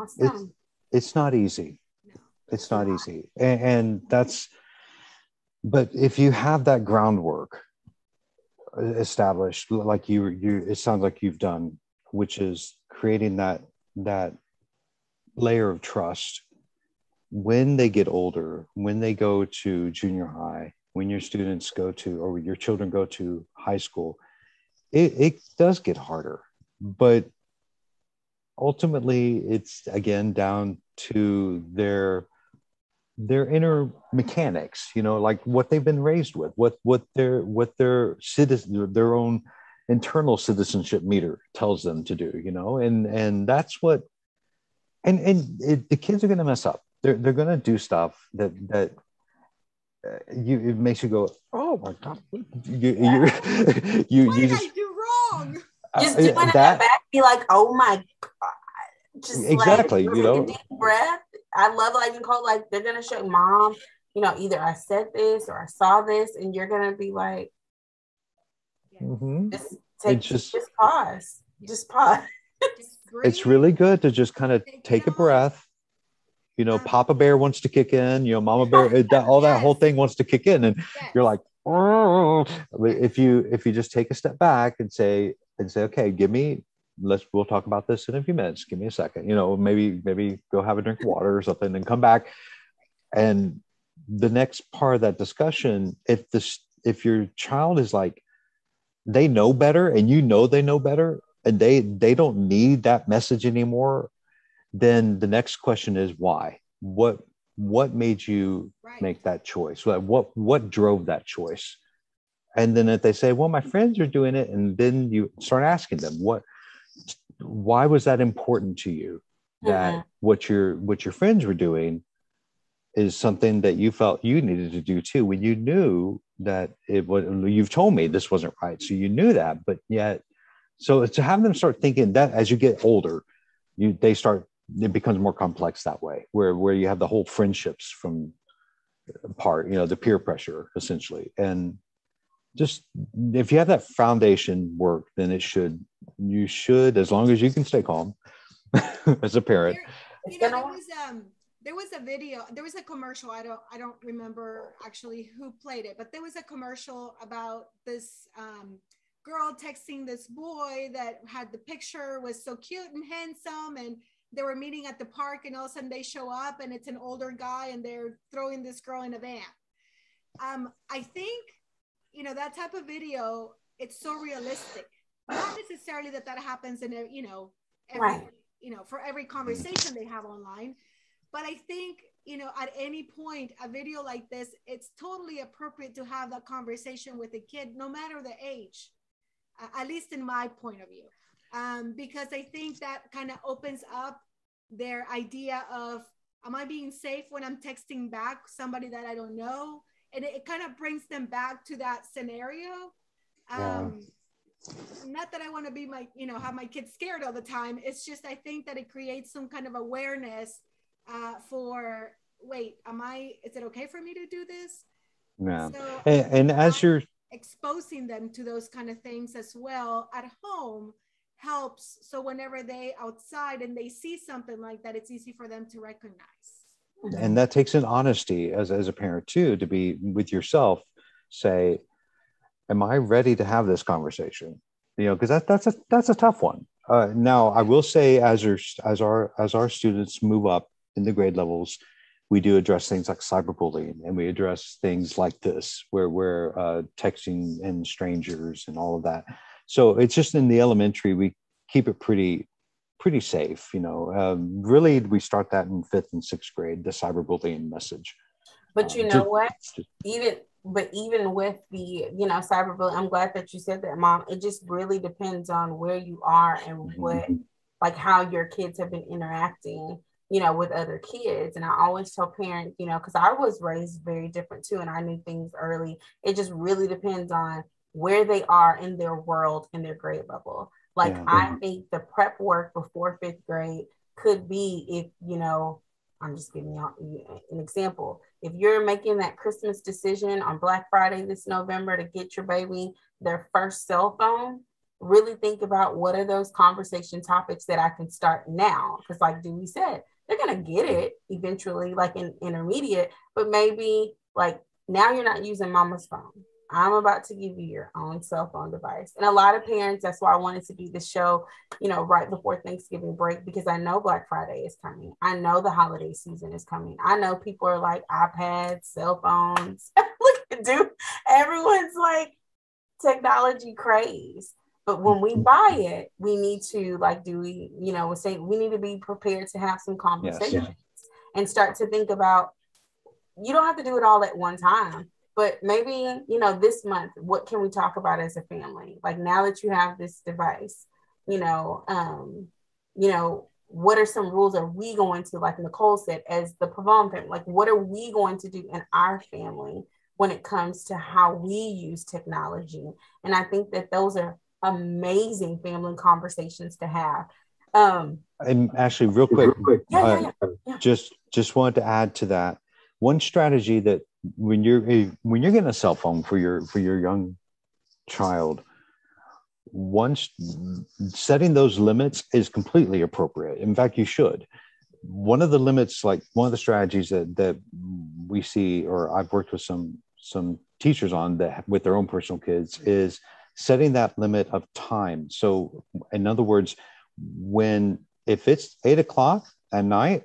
Awesome. It's, it's not easy. No. It's not easy. And, and that's, but if you have that groundwork established, like you, you, it sounds like you've done, which is creating that, that layer of trust when they get older, when they go to junior high, when your students go to or your children go to high school, it, it does get harder. But ultimately, it's again down to their their inner mechanics you know like what they've been raised with what what their what their citizen their own internal citizenship meter tells them to do you know and and that's what and and it, the kids are going to mess up. They're, they're going to do stuff that that uh, you it makes you go oh my god you you you, what you just I do wrong? Just uh, doing that, back be like oh my god. Just exactly like, you know? deep breath. I love like you call like they're gonna show mom you know either i said this or i saw this and you're gonna be like mm-hmm. just take just, just pause. Just pause it's really good to just kind of take a breath you know, Papa Bear wants to kick in, you know, Mama Bear, that, all that whole thing wants to kick in, and yes. you're like, oh. if you if you just take a step back and say and say, okay, give me, let's we'll talk about this in a few minutes. Give me a second, you know, maybe maybe go have a drink of water or something, and come back. And the next part of that discussion, if this if your child is like, they know better, and you know they know better, and they they don't need that message anymore then the next question is why what what made you right. make that choice what what what drove that choice and then if they say well my friends are doing it and then you start asking them what why was that important to you that mm-hmm. what your what your friends were doing is something that you felt you needed to do too when you knew that it was you've told me this wasn't right so you knew that but yet so to have them start thinking that as you get older you they start it becomes more complex that way where where you have the whole friendships from part you know the peer pressure essentially. And just if you have that foundation work then it should you should as long as you can stay calm as a parent. There, you know, there was um there was a video there was a commercial i don't i don't remember actually who played it but there was a commercial about this um girl texting this boy that had the picture was so cute and handsome and they were meeting at the park and all of a sudden they show up and it's an older guy and they're throwing this girl in a van. Um, I think, you know, that type of video, it's so realistic. Not necessarily that that happens in a, you know, every, right. you know, for every conversation they have online, but I think, you know, at any point, a video like this, it's totally appropriate to have that conversation with a kid, no matter the age, at least in my point of view um, because I think that kind of opens up their idea of, am I being safe when I'm texting back somebody that I don't know? And it, it kind of brings them back to that scenario. Um, yeah. Not that I want to be my, you know, have my kids scared all the time. It's just I think that it creates some kind of awareness uh, for, wait, am I? Is it okay for me to do this? Yeah. So, and, and as you're exposing them to those kind of things as well at home helps. So whenever they outside and they see something like that it's easy for them to recognize. And that takes an honesty as, as a parent too to be with yourself say am i ready to have this conversation? You know because that, that's a that's a tough one. Uh, now i will say as our as our as our students move up in the grade levels we do address things like cyberbullying and we address things like this where we're uh, texting and strangers and all of that. So it's just in the elementary we keep it pretty pretty safe you know. Um, really we start that in fifth and sixth grade the cyberbullying message. But you um, know what? even but even with the you know cyberbullying i'm glad that you said that mom. It just really depends on where you are and mm-hmm. what like how your kids have been interacting you know with other kids and i always tell parents you know because i was raised very different too and i knew things early it just really depends on where they are in their world in their grade level. Like yeah, I think the prep work before fifth grade could be if you know, I'm just giving you an example. If you're making that Christmas decision on Black Friday this November to get your baby their first cell phone, really think about what are those conversation topics that I can start now. Because, like Dewey said, they're gonna get it eventually, like in intermediate, but maybe like now you're not using mama's phone I'm about to give you your own cell phone device. And a lot of parents, that's why I wanted to do the show, you know, right before Thanksgiving break, because I know Black Friday is coming. I know the holiday season is coming. I know people are like iPads, cell phones. Look at dude. Everyone's like technology craze. But when we buy it, we need to like, do we, you know, say we need to be prepared to have some conversations yes, yeah. and start to think about you don't have to do it all at one time but maybe you know this month what can we talk about as a family? Like now that you have this device you know um you know what are some rules are we going to like nicole said as the pavon family like what are we going to do in our family when it comes to how we use technology? And i think that those are amazing family conversations to have. Um and actually real quick, yeah, uh, yeah, yeah. just just wanted to add to that. One strategy that when you're when you're getting a cell phone for your for your young child once setting those limits is completely appropriate. In fact you should. One of the limits like one of the strategies that that we see or i've worked with some some teachers on that with their own personal kids is setting that limit of time so in other words when if it's eight o'clock at night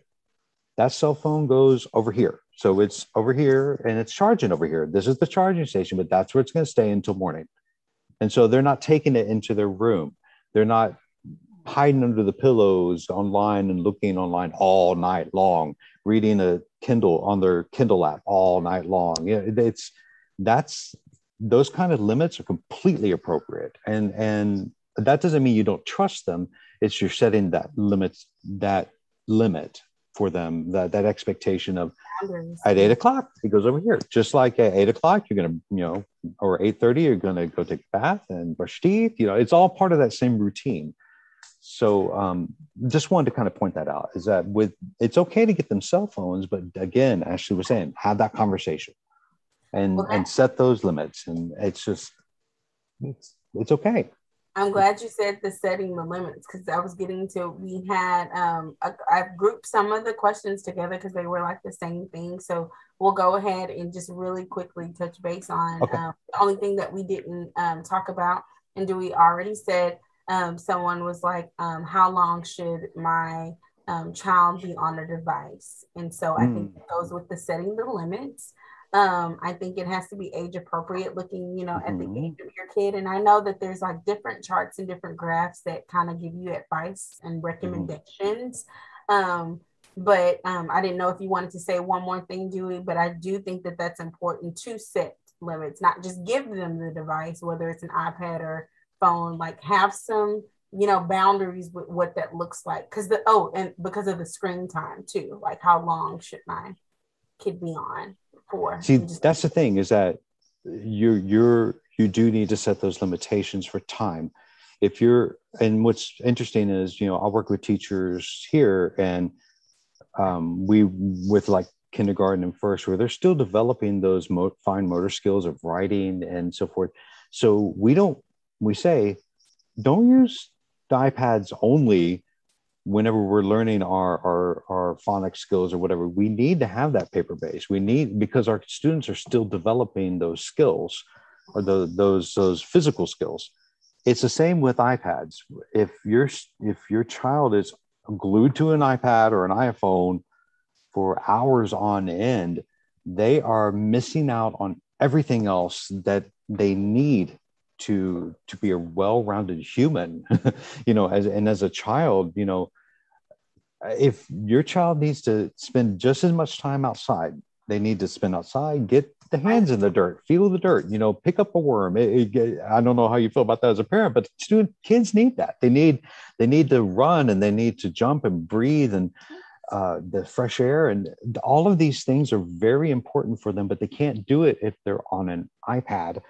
that cell phone goes over here so it's over here and it's charging over here. This is the charging station, but that's where it's going to stay until morning. And so they're not taking it into their room. They're not hiding under the pillows online and looking online all night long, reading a Kindle on their Kindle app all night long. It's that's those kind of limits are completely appropriate. And and that doesn't mean you don't trust them. It's you're setting that limits that limit for them that that expectation of at eight o'clock it goes over here just like at eight o'clock you're gonna you know or 8.30 you're gonna go take a bath and brush teeth you know it's all part of that same routine so um, just wanted to kind of point that out is that with it's okay to get them cell phones but again ashley was saying have that conversation and okay. and set those limits and it's just it's it's okay I'm glad you said the setting the limits because I was getting to we had um a, I've grouped some of the questions together because they were like the same thing. So we'll go ahead and just really quickly touch base on okay. um, the only thing that we didn't um, talk about. And Dewey already said um, someone was like, um, how long should my um, child be on a device? And so mm. I think hmm. it goes with the setting the limits. Um, I think it has to be age appropriate looking, you know, at the mm-hmm. age of your kid. And I know that there's like different charts and different graphs that kind of give you advice and mm-hmm. recommendations. Mm-hmm. Um, but um, I didn't know if you wanted to say one more thing, Dewey, but I do think that that's important to set limits, not just give them the device, whether it's an iPad or phone, like have some, you know, boundaries with what that looks like. Cause the, oh, and because of the screen time too, like how long should my kid be on? For. See, that's the thing is that you're you're you do need to set those limitations for time. If you're and what's interesting is you know I work with teachers here and um, we with like kindergarten and first where they're still developing those mo- fine motor skills of writing and so forth. So we don't we say don't use iPads only whenever we're learning our, our, our phonics skills or whatever, we need to have that paper base. We need, because our students are still developing those skills or the, those, those physical skills. It's the same with iPads. If your, if your child is glued to an iPad or an iPhone for hours on end, they are missing out on everything else that they need to to be a well-rounded human you know as and as a child you know if your child needs to spend just as much time outside they need to spend outside get the hands in the dirt feel the dirt you know pick up a worm. It, it, i don't know how you feel about that as a parent but student kids need that. They need they need to run and they need to jump and breathe and uh, the fresh air. And all of these things are very important for them but they can't do it if they're on an ipad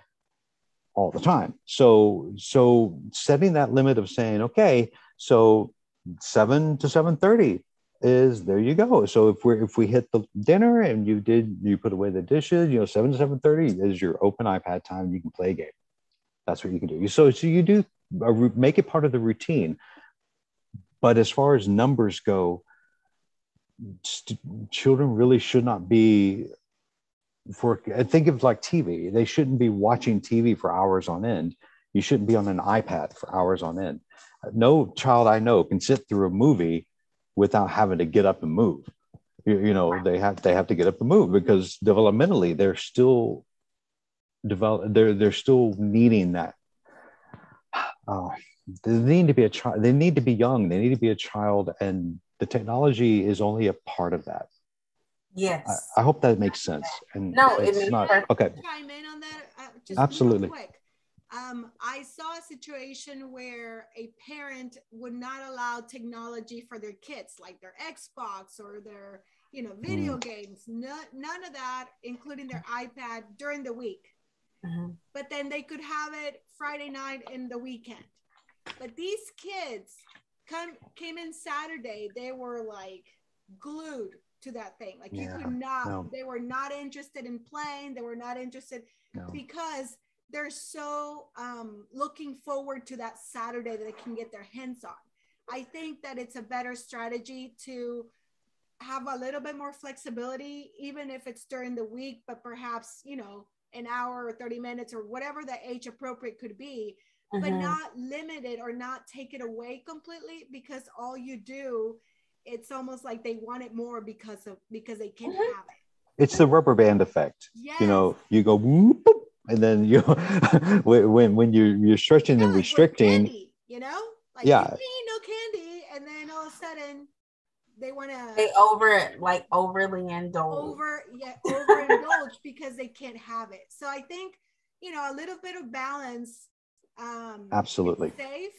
all the time. So so setting that limit of saying, okay, so seven to seven thirty is there you go. So if we're if we hit the dinner and you did you put away the dishes, you know, seven to seven thirty is your open iPad time. You can play a game. That's what you can do. So so you do make it part of the routine. But as far as numbers go, st- children really should not be for uh, think of like TV. They shouldn't be watching TV for hours on end. You shouldn't be on an iPad for hours on end. No child I know can sit through a movie without having to get up and move. You, you know, they have they have to get up and move because developmentally they're still develop they're they're still needing that. Oh, they need to be a child. They need to be young. They need to be a child, and the technology is only a part of that. Yes. I, I hope that makes sense. And No, it it's makes not perfect- okay. chime in on that? Uh, just Absolutely. Real quick. Um, I saw a situation where a parent would not allow technology for their kids, like their Xbox or their, you know, video games. No, none of that, including their iPad during the week. Mhm. But then they could have it Friday night and the weekend. But these kids come came in Saturday. They were like glued to that thing. Like you could not. no. They were not interested in playing. They were not interested No. because they're so um, looking forward to that Saturday that they can get their hands on. I think that it's a better strategy to have a little bit more flexibility, even if it's during the week, but perhaps, you know, an hour or 30 minutes or whatever the age appropriate could be, but Mhm. not limit it or not take it away completely because all you do, it's almost like they want it more because of because they can Mhm. have it. It's the rubber band effect. Yes. You know, you go whoop, boop, and then you when when when you're you're stretching Yeah, and like restricting. candy, you know, like Yeah. no candy, and then all of a sudden they want to They to over like overly indulge. over yeah over overindulge because they can't have it. So I think you know a little bit of balance. Um, Absolutely. safe.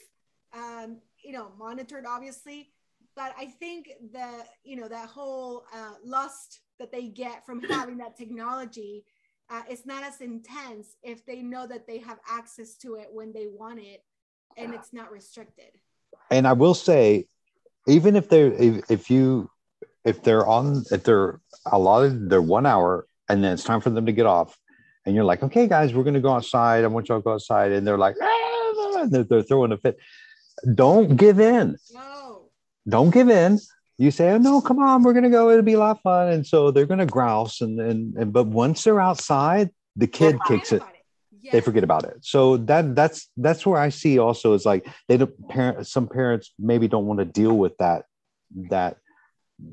Um, you know, monitored obviously, but I think the you know that whole uh, lust that they get from having that technology uh, is not as intense if they know that they have access to it when they want it and it's not restricted. and I will say, even if they're if, if you if they're on if they're allotted their one hour and then it's time for them to get off, and you're like, okay, guys, we're gonna go outside. I want y'all to go outside, and they're like, ah, and they're, they're throwing a fit. Don't give in. No. Don't give in. You say, oh no, come on, we're gonna go. It'll be a lot of fun. And so they're gonna grouse, and and, and but once they're outside, the kid kicks it it. they forget about it so that that's that's where i see also is like they don't parent some parents maybe don't want to deal with that that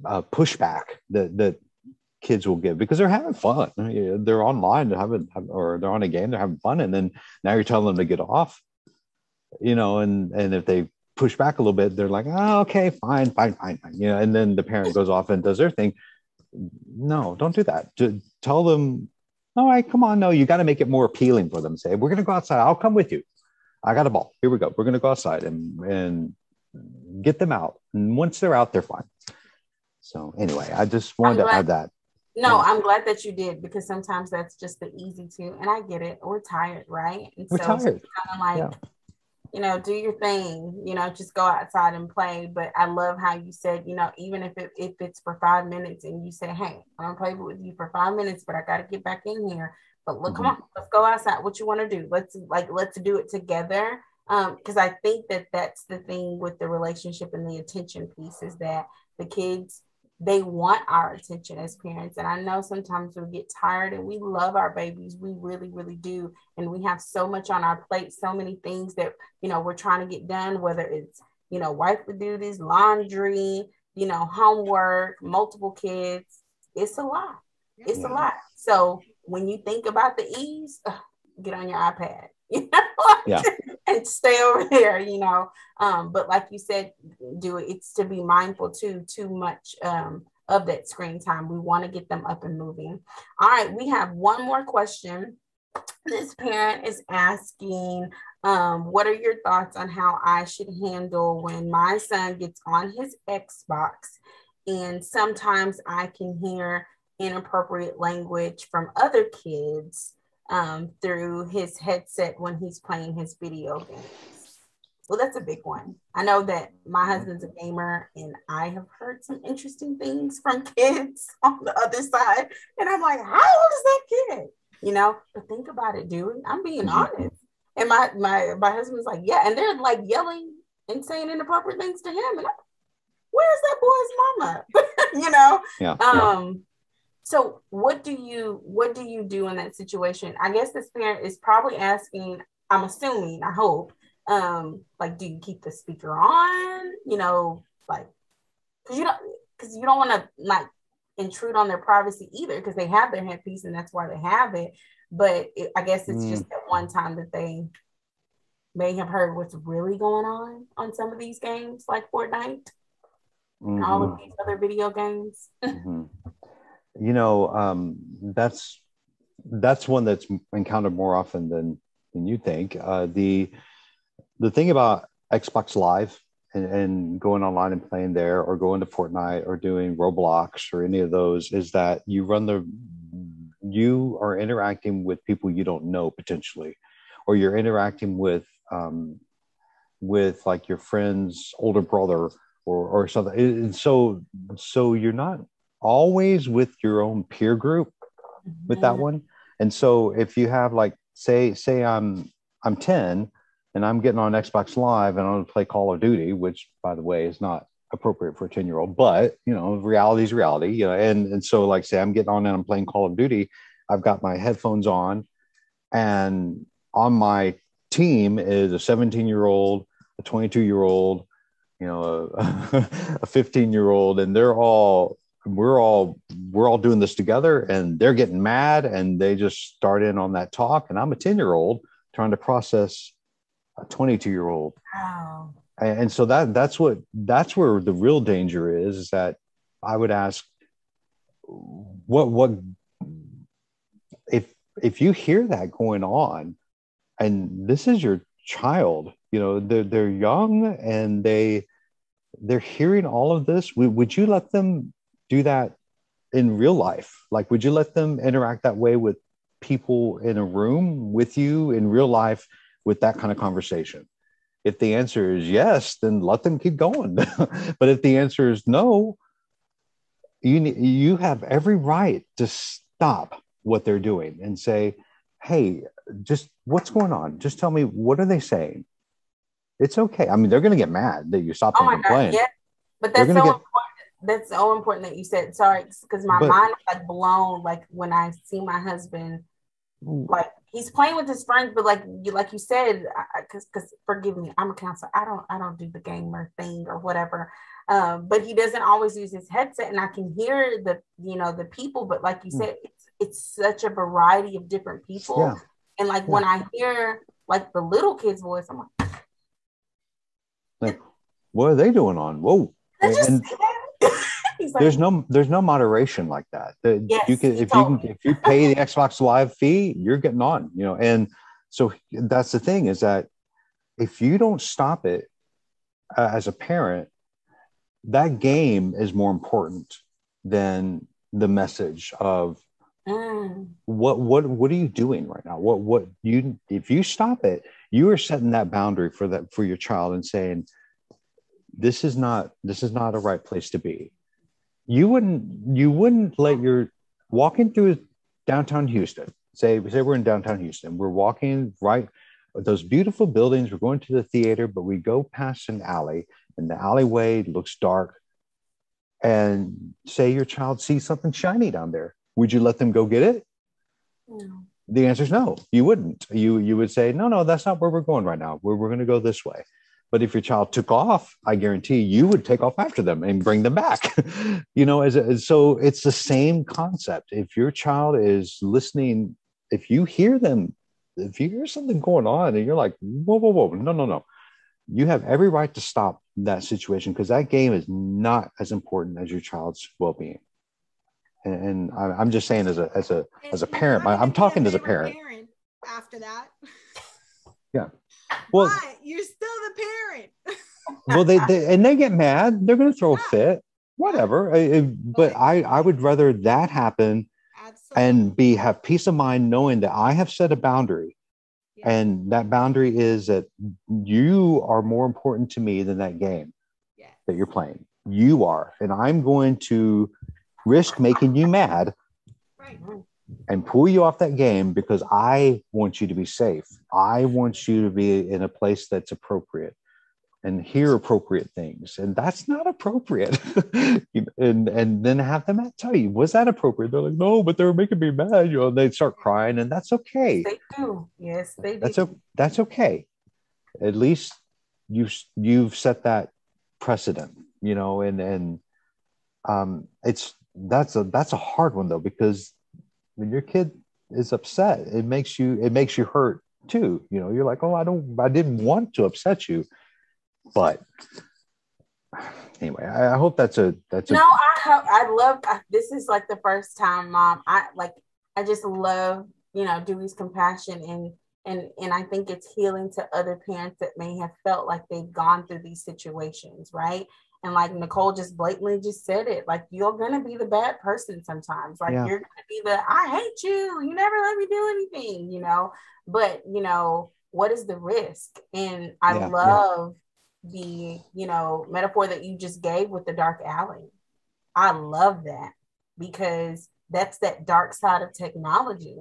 uh, pushback that that kids will give because they're having fun they're online they're having or they're on a game they're having fun and then now you're telling them to get off you know and and if they push back a little bit they're like oh okay fine fine fine, fine. you know and then the parent goes off and does their thing no don't do that to tell them all right, come on. No, you got to make it more appealing for them. Say, we're going to go outside. I'll come with you. I got a ball. Here we go. We're going to go outside and, and get them out. And once they're out, they're fine. So anyway, I just wanted to add that. No, Yeah. I'm glad that you did because sometimes that's just the easy to, and I get it. We're tired, right? And We're so tired. kind of like, Yeah. You know, do your thing. You know, just go outside and play. But I love how you said, you know, even if it if it's for five minutes, and you say, hey, I'm gonna play with you for five minutes, but I got to get back in here. But look, come Mhm. on, let's go outside. What you want to do? Let's like let's do it together. Um, because I think that that's the thing with the relationship and the attention piece is that the kids they want our attention as parents. And I know sometimes we get tired and we love our babies. We really, really do. And we have so much on our plate, so many things that, you know, we're trying to get done, whether it's, you know, wifely duties, laundry, you know, homework, multiple kids. It's a lot. It's Yeah. a lot. So when you think about the ease, get on your iPad, you know, Yeah. and stay over there, you know. Um, but like you said, do it. It's to be mindful too. Too much um, of that screen time. We want to get them up and moving. All right, we have one more question. This parent is asking, um, what are your thoughts on how I should handle when my son gets on his Xbox and sometimes I can hear inappropriate language from other kids um, through his headset when he's playing his video games. Well, that's a big one. I know that my husband's a gamer, and I have heard some interesting things from kids on the other side. And I'm like, how old is that kid? You know, but think about it, dude. I'm being Mhm. honest. And my my my husband's like, yeah, and they're like yelling and saying inappropriate things to him. And I'm, where's that boy's mama? you know? Yeah. yeah. Um, so what do you what do you do in that situation? I guess this parent is probably asking, I'm assuming, I hope, um, like, do you keep the speaker on? You know, like, because you don't because you don't want to like intrude on their privacy either because they have their headpiece and that's why they have it. But it, I guess it's mm. just that one time that they may have heard what's really going on on some of these games like Fortnite mm-hmm. and all of mm-hmm. these other video games. mm-hmm. You know, um, that's that's one that's encountered more often than than you think. Uh, the the thing about Xbox Live and, and, going online and playing there, or going to Fortnite, or doing Roblox, or any of those, is that you run the you are interacting with people you don't know potentially, or you're interacting with um, with like your friend's older brother or or something. And so so you're not always with your own peer group with that mm-hmm. one. And so if you have like say say I'm I'm 10 and I'm getting on Xbox Live and I'm going to play Call of Duty, which by the way is not appropriate for a 10 year old, but you know, reality is reality, you know, and, and so like say I'm getting on and I'm playing Call of Duty, I've got my headphones on and on my team is a 17 year old, a 22 year old, you know, a 15 year old, and they're all we're all we're all doing this together and they're getting mad and they just start in on that talk and i'm a 10 year old trying to process a 22 year old wow. and, so that that's what that's where the real danger is, is that i would ask what what if if you hear that going on and this is your child you know they're, they're young and they they're hearing all of this would, would you let them do that in real life like would you let them interact that way with people in a room with you in real life with that kind of conversation if the answer is yes then let them keep going but if the answer is no you you have every right to stop what they're doing and say hey just what's going on? Just tell me what are they saying? It's okay. I mean, they're going to get mad that you stop oh them from playing. Yeah, but that's so get... important. That's so important that you said sorry because my but, mind is like blown. Like when I see my husband, like he's playing with his friends, but like you like you said, because because forgive me, I'm a counselor. I don't I don't do the gamer thing or whatever. Um, but he doesn't always use his headset, and I can hear the you know the people. But like you hmm. said, it's it's such a variety of different people. Yeah and like yeah. when I hear like the little kid's voice, I'm like, like what are they doing on? Whoa. And, like, there's no there's no moderation like that. Yes, you can if you can if you pay the Xbox Live fee, you're getting on, you know. And so that's the thing is that if you don't stop it uh, as a parent, that game is more important than the message of Mm. What what what are you doing right now? What what you if you stop it, you are setting that boundary for that for your child and saying, this is not this is not a right place to be. You wouldn't you wouldn't let your walking through downtown Houston. Say we say we're in downtown Houston. We're walking right those beautiful buildings. We're going to the theater, but we go past an alley, and the alleyway looks dark. And say your child sees something shiny down there would you let them go get it? No. The answer is no. You wouldn't. You you would say no, no. That's not where we're going right now. We're we're going to go this way. But if your child took off, I guarantee you would take off after them and bring them back. you know, as, as so it's the same concept. If your child is listening, if you hear them, if you hear something going on and you're like, whoa, whoa, whoa, no, no, no, you have every right to stop that situation because that game is not as important as your child's well-being and, I'm just saying as a as a as a parent, I'm talking as a parent. parent. After that, yeah. Well, but you're still the parent. well, they, they and they get mad. They're going to throw a fit, whatever. I, but I I would rather that happen Absolutely. and be have peace of mind knowing that I have set a boundary. Yeah. And that boundary is that you are more important to me than that game yeah. that you're playing. You are. And I'm going to risk making you mad right. And pull you off that game because I want you to be safe. I want you to be in a place that's appropriate. and hear appropriate things. And that's not appropriate. And and then have them tell you was that appropriate? They're like no but they're making me mad you know they start crying and that's okay. They do. Yes they do. That's, o- that's okay. At least you've you've set that precedent you know and and um it's that's a that's a hard one though because when your kid is upset. It makes you it makes you hurt too. You know you're like oh i don't i didn't want to upset you. But anyway i, I hope that's a that's no a, i hope i love this is like the first time mom i like i just love you know dewey's compassion and and and i think it's healing to other parents that may have felt like they've gone through these situations right and like nicole just blatantly just said it like you're gonna be the bad person sometimes like yeah. you're gonna be the i hate you you never let me do anything you know? But you know what is the risk? And i yeah, love yeah. the you know metaphor that you just gave with the dark alley. I love that because that's that dark side of technology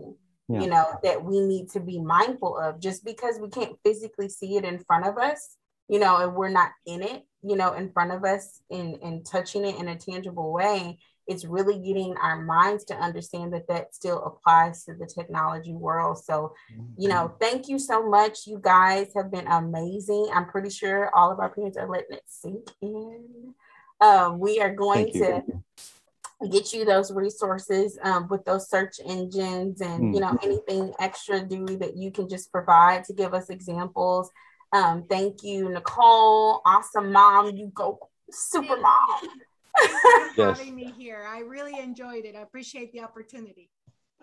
you know that we need to be mindful of. Just because we can't physically see it in front of us you know and we're not in it you know in front of us and and touching it in a tangible way it's really getting our minds to understand that that still applies to the technology world. So you know mm-hmm. thank you so much. You guys have been amazing. I'm pretty sure all of our parents are letting it sink in. Um, we are going to get you those resources um, with those search engines and you know mm-hmm. anything extra Dewey that you can just provide to give us examples um, thank you nicole. Awesome mom. You go super mom. Thank you for having me here. I really enjoyed it. I appreciate the opportunity.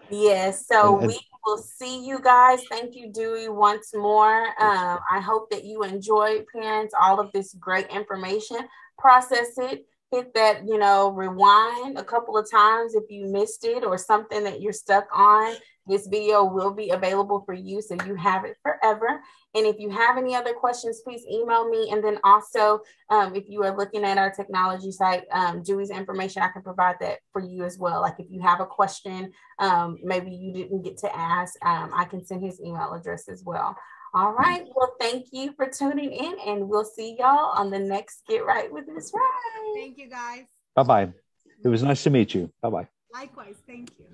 Yes, so and, and, we will see you guys. Thank you, Dewey, once more. Um, I hope that you enjoyed, parents, all of this great information. Process it, hit that, you know, rewind a couple of times if you missed it or something that you're stuck on. This video will be available for you so you have it forever. And if you have any other questions, please email me. And then also, um, if you are looking at our technology site, um, Dewey's information, I can provide that for you as well. Like if you have a question, um, maybe you didn't get to ask, um, I can send his email address as well. All right. Well, thank you for tuning in, and we'll see y'all on the next Get Right with Miss Wright. Thank you, guys. Bye bye. It was nice to meet you. Bye bye. Likewise. Thank you.